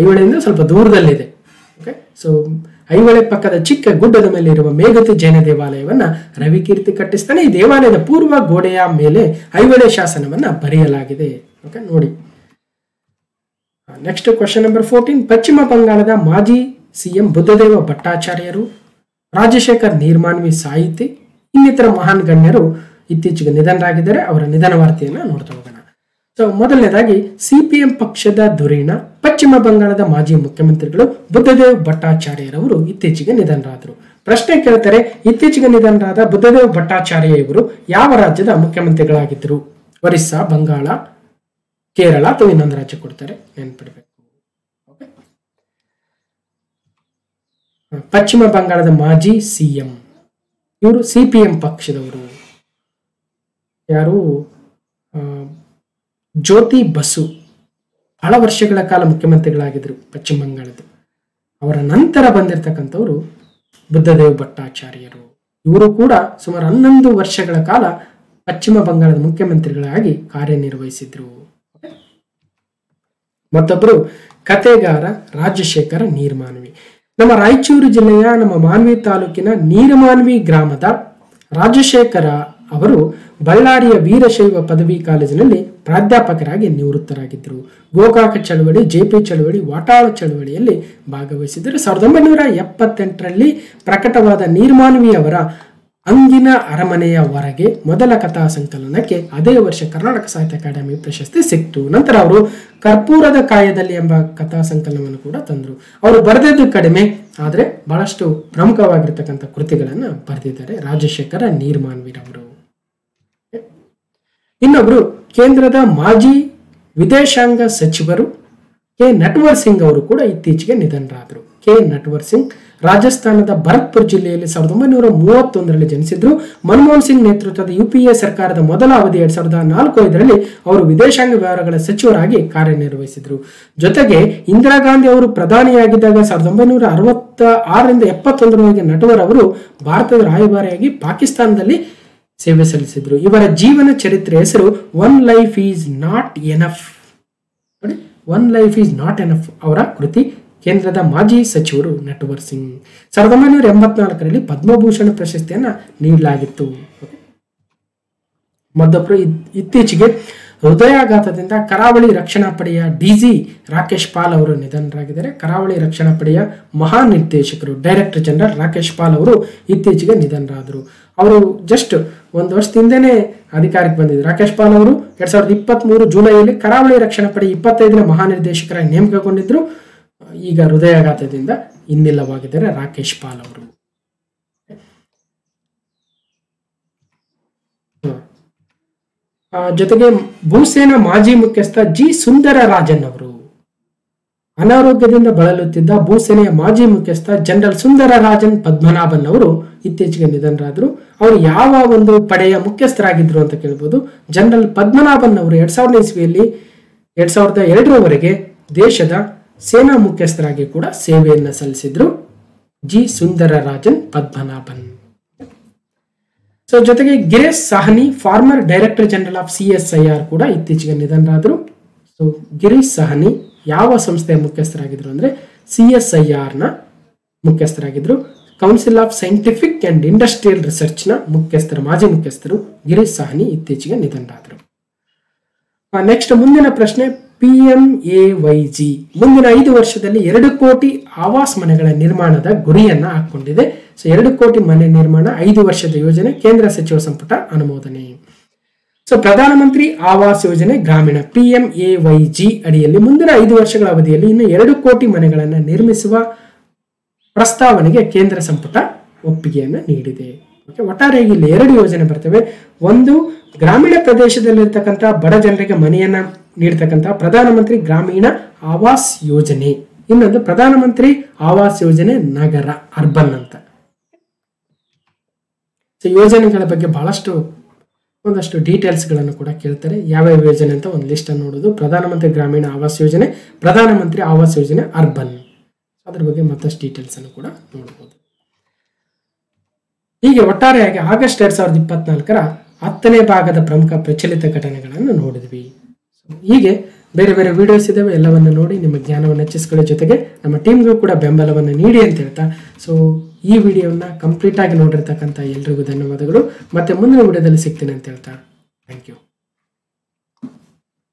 ಐಹೊಳೆಯಿಂದ ಸ್ವಲ್ಪ ದೂರದಲ್ಲಿದೆ. ಓಕೆ ಸೊ ಐಹೊಳೆ ಪಕ್ಕದ ಚಿಕ್ಕ ಗುಡ್ಡದ ಮೇಲೆ ಇರುವ ಮೇಘತಿ ಜೈನ ದೇವಾಲಯವನ್ನ ರವಿಕೀರ್ತಿ ಕಟ್ಟಿಸ್ತಾನೆ. ಈ ದೇವಾಲಯದ ಪೂರ್ವ ಗೋಡೆಯ ಮೇಲೆ ಐಹೊಳೆ ಶಾಸನವನ್ನ ಬರೆಯಲಾಗಿದೆ. ಓಕೆ, ನೋಡಿ. ನೆಕ್ಸ್ಟ್ ಕ್ವಶನ್ ನಂಬರ್ ಫೋರ್ಟೀನ್ ಪಶ್ಚಿಮ ಬಂಗಾಳದ ಮಾಜಿ ಸಿಎಂ ಬುದ್ಧದೇವ ಭಟ್ಟಾಚಾರ್ಯರು, ರಾಜಶೇಖರ್ ನೀರ್ಮಾನ್ವಿ ಸಾಹಿತಿ, ಇನ್ನಿತರ ಮಹಾನ್ ಗಣ್ಯರು ಇತ್ತೀಚೆಗೆ ನಿಧನರಾಗಿದ್ದಾರೆ. ಅವರ ನಿಧನ ವಾರ್ತೆಯನ್ನು ನೋಡ್ತಾ ಹೋಗೋಣ. ಸೊ ಮೊದಲನೇದಾಗಿ ಸಿಪಿಎಂ ಪಕ್ಷದ ಧುರೀಣ ಪಶ್ಚಿಮ ಬಂಗಾಳದ ಮಾಜಿ ಮುಖ್ಯಮಂತ್ರಿಗಳು ಬುದ್ಧದೇವ್ ಭಟ್ಟಾಚಾರ್ಯರವರು ಇತ್ತೀಚೆಗೆ ನಿಧನರಾದರು. ಪ್ರಶ್ನೆ ಕೇಳ್ತಾರೆ ಇತ್ತೀಚೆಗೆ ನಿಧನರಾದ ಬುದ್ಧದೇವ್ ಭಟ್ಟಾಚಾರ್ಯ ಇವರು ಯಾವ ರಾಜ್ಯದ ಮುಖ್ಯಮಂತ್ರಿಗಳಾಗಿದ್ದರು? ಒರಿಸ್ಸಾ, ಬಂಗಾಳ, ಕೇರಳ ಅಥವಾ ಇನ್ನೊಂದು ರಾಜ್ಯ ಕೊಡ್ತಾರೆ? ನೆನ್ಪಿಡ್ಬೇಕು. ಪಶ್ಚಿಮ ಬಂಗಾಳದ ಮಾಜಿ ಸಿಎಂ ಇವರು ಸಿಪಿಎಂ ಪಕ್ಷದವರು. ಯಾರು? ಜ್ಯೋತಿ ಬಸು. ಬಹಳ ವರ್ಷಗಳ ಕಾಲ ಮುಖ್ಯಮಂತ್ರಿಗಳಾಗಿದ್ದರು ಪಶ್ಚಿಮ ಬಂಗಾಳದ ಅವರ ನಂತರ ಬಂದಿರತಕ್ಕಂಥವರು ಬುದ್ಧದೇವ್ ಭಟ್ಟಾಚಾರ್ಯರು. ಇವರು ಕೂಡ ಸುಮಾರು ಹನ್ನೊಂದು ವರ್ಷಗಳ ಕಾಲ ಪಶ್ಚಿಮ ಬಂಗಾಳದ ಮುಖ್ಯಮಂತ್ರಿಗಳಾಗಿ ಕಾರ್ಯನಿರ್ವಹಿಸಿದ್ರು. ಮತ್ತೊಬ್ಬರು ಕತೆಗಾರ ರಾಜಶೇಖರ ನೀರ್ಮಾನ್ವಿ. ನಮ್ಮ ರಾಯಚೂರು ಜಿಲ್ಲೆಯ ನಮ್ಮ ಮಾನ್ವಿ ತಾಲೂಕಿನ ನೀರ್ಮಾನ್ವಿ ಗ್ರಾಮದ ರಾಜಶೇಖರ ಅವರು ಬಳ್ಳಾರಿಯ ವೀರಶೈವ ಪದವಿ ಕಾಲೇಜಿನಲ್ಲಿ ಪ್ರಾಧ್ಯಾಪಕರಾಗಿ ನಿವೃತ್ತರಾಗಿದ್ದರು. ಗೋಕಾಕ ಚಳವಳಿ ಜೆಪಿ ಚಳವಳಿ, ವಾಟಾಳ ಚಳವಳಿಯಲ್ಲಿ ಭಾಗವಹಿಸಿದರು ಸಾವಿರದ ಒಂಬೈನೂರ ಎಪ್ಪತ್ತೆಂಟರಲ್ಲಿ ಪ್ರಕಟವಾದ ನೀರ್ಮಾನ್ವಿ ಅವರ ಅಂಗಿನ ಅರಮನೆಯ ಹೊರಗೆ ಮೊದಲ ಕಥಾ ಸಂಕಲನಕ್ಕೆ ಅದೇ ವರ್ಷ ಕರ್ನಾಟಕ ಸಾಹಿತ್ಯ ಅಕಾಡೆಮಿ ಪ್ರಶಸ್ತಿ ಸಿಕ್ತು. ನಂತರ ಅವರು ಕರ್ಪೂರದ ಕಾಯದಲ್ಲಿ ಎಂಬ ಕಥಾ ಸಂಕಲನವನ್ನು ಕೂಡ ತಂದರು. ಅವರು ಬರೆದದ್ದು ಕಡಿಮೆ, ಆದರೆ ಬಹಳಷ್ಟು ಪ್ರಮುಖವಾಗಿರ್ತಕ್ಕಂಥ ಕೃತಿಗಳನ್ನು ಬರೆದಿದ್ದಾರೆ ರಾಜಶೇಖರ ನೀರ್ಮಾನ್ವಿರವರು. ಇನ್ನೊಬ್ರು ಕೇಂದ್ರದ ಮಾಜಿ ವಿದೇಶಾಂಗ ಸಚಿವರು ಕೆ. ನಟ್ವರ್ ಸಿಂಗ್ ಅವರು ಕೂಡ ಇತ್ತೀಚೆಗೆ ನಿಧನರಾದರು. ಕೆ. ನಟ್ವರ್ ಸಿಂಗ್ ರಾಜಸ್ಥಾನದ ಭರತ್ಪುರ್ ಜಿಲ್ಲೆಯಲ್ಲಿ ಸಾವಿರದ ಒಂಬೈನೂರ ಮೂವತ್ತೊಂದರಲ್ಲಿ ಜನಿಸಿದ್ರು. ಮನಮೋಹನ್ ಸಿಂಗ್ ನೇತೃತ್ವದ ಯುಪಿಎ ಸರ್ಕಾರದ ಮೊದಲ ಅವಧಿ ಎರಡ್ ಸಾವಿರದ ನಾಲ್ಕು ಐದರಲ್ಲಿ ಅವರು ವಿದೇಶಾಂಗ ವ್ಯವಹಾರಗಳ ಸಚಿವರಾಗಿ ಕಾರ್ಯನಿರ್ವಹಿಸಿದ್ರು. ಜೊತೆಗೆ ಇಂದಿರಾ ಗಾಂಧಿ ಅವರು ಪ್ರಧಾನಿಯಾಗಿದ್ದಾಗ ಸಾವಿರದ ಒಂಬೈನೂರ ಅರವತ್ತ ಆರರಿಂದ ಎಪ್ಪತ್ತೊಂದರವರೆಗೆ ನಟವರ್ ಅವರು ಭಾರತದ ರಾಯಭಾರಿಯಾಗಿ ಪಾಕಿಸ್ತಾನದಲ್ಲಿ ಸೇವೆ ಸಲ್ಲಿಸಿದ್ರು. ಇವರ ಜೀವನ ಚರಿತ್ರೆ ಹೆಸರು one life is not enough ನೋಡಿ one life is not enough ಅವರ ಕೃತಿ ಕೇಂದ್ರದ ಮಾಜಿ ಸಚಿವರು ನಟವರ್ ಸಿಂಗ್. ಸಾವಿರದ ಒಂಬೈನೂರ ಎಂಬತ್ನಾಲ್ಕರಲ್ಲಿ ಪದ್ಮಭೂಷಣ ಪ್ರಶಸ್ತಿಯನ್ನ ನೀಡಲಾಗಿತ್ತು. ಮತ್ತೊಬ್ಬರು ಇತ್ತೀಚೆಗೆ ಹೃದಯಾಘಾತದಿಂದ ಕರಾವಳಿ ರಕ್ಷಣಾ ಪಡೆಯ ಡಿಜಿ ರಾಕೇಶ್ ಪಾಲ್ ಅವರು ನಿಧನರಾಗಿದ್ದಾರೆ. ಕರಾವಳಿ ರಕ್ಷಣಾ ಪಡೆಯ ಮಹಾ ನಿರ್ದೇಶಕರು, ಡೈರೆಕ್ಟರ್ ಜನರಲ್ ರಾಕೇಶ್ ಪಾಲ್ ಅವರು ಇತ್ತೀಚೆಗೆ ನಿಧನರಾದರು. ಅವರು ಜಸ್ಟ್ ಒಂದು ವರ್ಷದಿಂದನೇ ಅಧಿಕಾರಕ್ಕೆ ಬಂದಿದ್ದರು. ರಾಕೇಶ್ ಪಾಲ್ ಅವರು ಎರಡ್ ಸಾವಿರದ ಇಪ್ಪತ್ತ್ ಮೂರು ಜುಲೈಯಲ್ಲಿ ಕರಾವಳಿ ರಕ್ಷಣಾ ಪಡೆ ಇಪ್ಪತ್ತೈದನೇ ಮಹಾನಿರ್ದೇಶಕರಾಗಿ ನೇಮಕಗೊಂಡಿದ್ದರು. ಈಗ ಹೃದಯಾಘಾತದಿಂದ ಇನ್ನಿಲ್ಲವಾಗಿದ್ದಾರೆ ರಾಕೇಶ್ ಪಾಲ್ ಅವರು ಹ. ಆ, ಜೊತೆಗೆ ಭೂಸೇನಾ ಮಾಜಿ ಮುಖ್ಯಸ್ಥ ಜಿ ಸುಂದರ ರಾಜನ್ ಅವರು ಅನಾರೋಗ್ಯದಿಂದ ಬಳಲುತ್ತಿದ್ದ ಭೂಸೇನೆಯ ಮಾಜಿ ಮುಖ್ಯಸ್ಥ ಜನರಲ್ ಸುಂದರ ರಾಜನ್ ಪದ್ಮನಾಭನ್ ಅವರು ಇತ್ತೀಚೆಗೆ ನಿಧನರಾದರು. ಅವರು ಯಾವ ಒಂದು ಪಡೆಯ ಮುಖ್ಯಸ್ಥರಾಗಿದ್ರು ಅಂತ ಕೇಳ್ಬೋದು. ಜನರಲ್ ಪದ್ಮನಾಭನ್ ಅವರು ಎರಡ್ ಸಾವಿರದ ಇಸ್ವಿಯಲ್ಲಿ ಎರಡ್ ಸಾವಿರದ ಎರಡರವರೆಗೆ ದೇಶದ ಸೇನಾ ಮುಖ್ಯಸ್ಥರಾಗಿ ಕೂಡ ಸೇವೆಯನ್ನು ಸಲ್ಲಿಸಿದ್ರು. ಜಿ ಸುಂದರ ರಾಜನ್ ಪದ್ಮನಾಭನ್. ಸೊ ಜೊತೆಗೆ Girish Sahni former director general of C S I R ಕೂಡ ಇತ್ತೀಚೆಗೆ ನಿಧನರಾದರು. ಸೊ ಗಿರೀಶ್ ಸಾಹ್ನಿ ಯಾವ ಸಂಸ್ಥೆಯ ಮುಖ್ಯಸ್ಥರಾಗಿದ್ದರು ಅಂದರೆ ಸಿ ಎಸ್ ಐ ಆರ್ನ ಮುಖ್ಯಸ್ಥರಾಗಿದ್ದರು council of scientific and industrial ರಿಸರ್ಚ್ನ ಮುಖ್ಯಸ್ಥರು, ಮಾಜಿ ಮುಖ್ಯಸ್ಥರು ಗಿರೀಶ್ ಸಾಹ್ನಿ ಇತ್ತೀಚೆಗೆ ನಿಧನರಾದರು. ನೆಕ್ಸ್ಟ್ ಮುಂದಿನ ಪ್ರಶ್ನೆ P M A Y G ಮುಂದಿನ ಐದು ವರ್ಷದಲ್ಲಿ ಎರಡು ಕೋಟಿ ಆವಾಸ್ ಮನೆಗಳ ನಿರ್ಮಾಣದ ಗುರಿಯನ್ನ ಹಾಕೊಂಡಿದೆ ಸೊ ಎರಡು ಕೋಟಿ ಮನೆ ನಿರ್ಮಾಣ, ಐದು ವರ್ಷದ ಯೋಜನೆ, ಕೇಂದ್ರ ಸಚಿವ ಸಂಪುಟ ಅನುಮೋದನೆ. ಸೊ ಪ್ರಧಾನಮಂತ್ರಿ ಆವಾಸ್ ಯೋಜನೆ, ಗ್ರಾಮೀಣ P M A Y G ಅಡಿಯಲ್ಲಿ ಮುಂದಿನ ಐದು ವರ್ಷಗಳ ಅವಧಿಯಲ್ಲಿ ಇನ್ನು ಎರಡು ಕೋಟಿ ಮನೆಗಳನ್ನು ನಿರ್ಮಿಸುವ ಪ್ರಸ್ತಾವನೆಗೆ ಕೇಂದ್ರ ಸಂಪುಟ ಒಪ್ಪಿಗೆಯನ್ನು ನೀಡಿದೆ. ಒಟ್ಟಾರೆಯಾಗಿ ಇಲ್ಲಿ ಎರಡು ಯೋಜನೆ ಬರ್ತವೆ. ಒಂದು, ಗ್ರಾಮೀಣ ಪ್ರದೇಶದಲ್ಲಿರ್ತಕ್ಕಂಥ ಬಡ ಜನರಿಗೆ ಮನೆಯನ್ನ ನೀಡ್ತಕ್ಕಂಥ ಪ್ರಧಾನಮಂತ್ರಿ ಗ್ರಾಮೀಣ ಆವಾಸ್ ಯೋಜನೆ. ಇನ್ನೊಂದು, ಪ್ರಧಾನಮಂತ್ರಿ ಆವಾಸ್ ಯೋಜನೆ ನಗರ, ಅರ್ಬನ್ ಅಂತ. ಸೊ ಯೋಜನೆಗಳ ಬಗ್ಗೆ ಬಹಳಷ್ಟು ಒಂದಷ್ಟು ಡೀಟೇಲ್ಸ್ಗಳನ್ನು ಕೂಡ ಕೇಳ್ತಾರೆ. ಯಾವ್ಯಾವ ಯೋಜನೆ ಅಂತ ಒಂದು ಲಿಸ್ಟ್ ಅನ್ನು ನೋಡೋದು. ಪ್ರಧಾನಮಂತ್ರಿ ಗ್ರಾಮೀಣ ಆವಾಸ್ ಯೋಜನೆ, ಪ್ರಧಾನಮಂತ್ರಿ ಆವಾಸ್ ಯೋಜನೆ ಅರ್ಬನ್ ಅದ್ರ ಬಗ್ಗೆ ಮತ್ತಷ್ಟು ಡೀಟೇಲ್ಸ್ ಅನ್ನು ಕೂಡ ನೋಡಬಹುದು ಹೀಗೆ ಒಟ್ಟಾರೆಯಾಗಿ ಆಗಸ್ಟ್ ಎರಡ್ ಸಾವಿರದ ಇಪ್ಪತ್ನಾಲ್ಕರ ಹತ್ತನೇ ಭಾಗದ ಪ್ರಮುಖ ಪ್ರಚಲಿತ ಘಟನೆಗಳನ್ನು ನೋಡಿದ್ವಿ. ಹೀಗೆ ಬೇರೆ ಬೇರೆ ವಿಡಿಯೋಸ್ ಇದ್ದಾವೆ ಎಲ್ಲವನ್ನು ನೋಡಿ ನಿಮ್ಮ ಜ್ಞಾನವನ್ನು ಹೆಚ್ಚಿಸ್ಕೊಳ್ಳೋ ಜೊತೆಗೆ ನಮ್ಮ ಟೀಮ್ಗೂ ಕೂಡ ಬೆಂಬಲವನ್ನು ನೀಡಿ ಅಂತ ಹೇಳ್ತಾ. ಸೊ ಈ ವಿಡಿಯೋನ ಕಂಪ್ಲೀಟ್ ಆಗಿ ನೋಡಿರ್ತಕ್ಕಂಥ ಎಲ್ರಿಗೂ ಧನ್ಯವಾದಗಳು. ಮತ್ತೆ ಮುಂದಿನ ವಿಡಿಯೋದಲ್ಲಿ ಸಿಗ್ತೀನಿ ಅಂತ ಹೇಳ್ತಾ ಥ್ಯಾಂಕ್ ಯು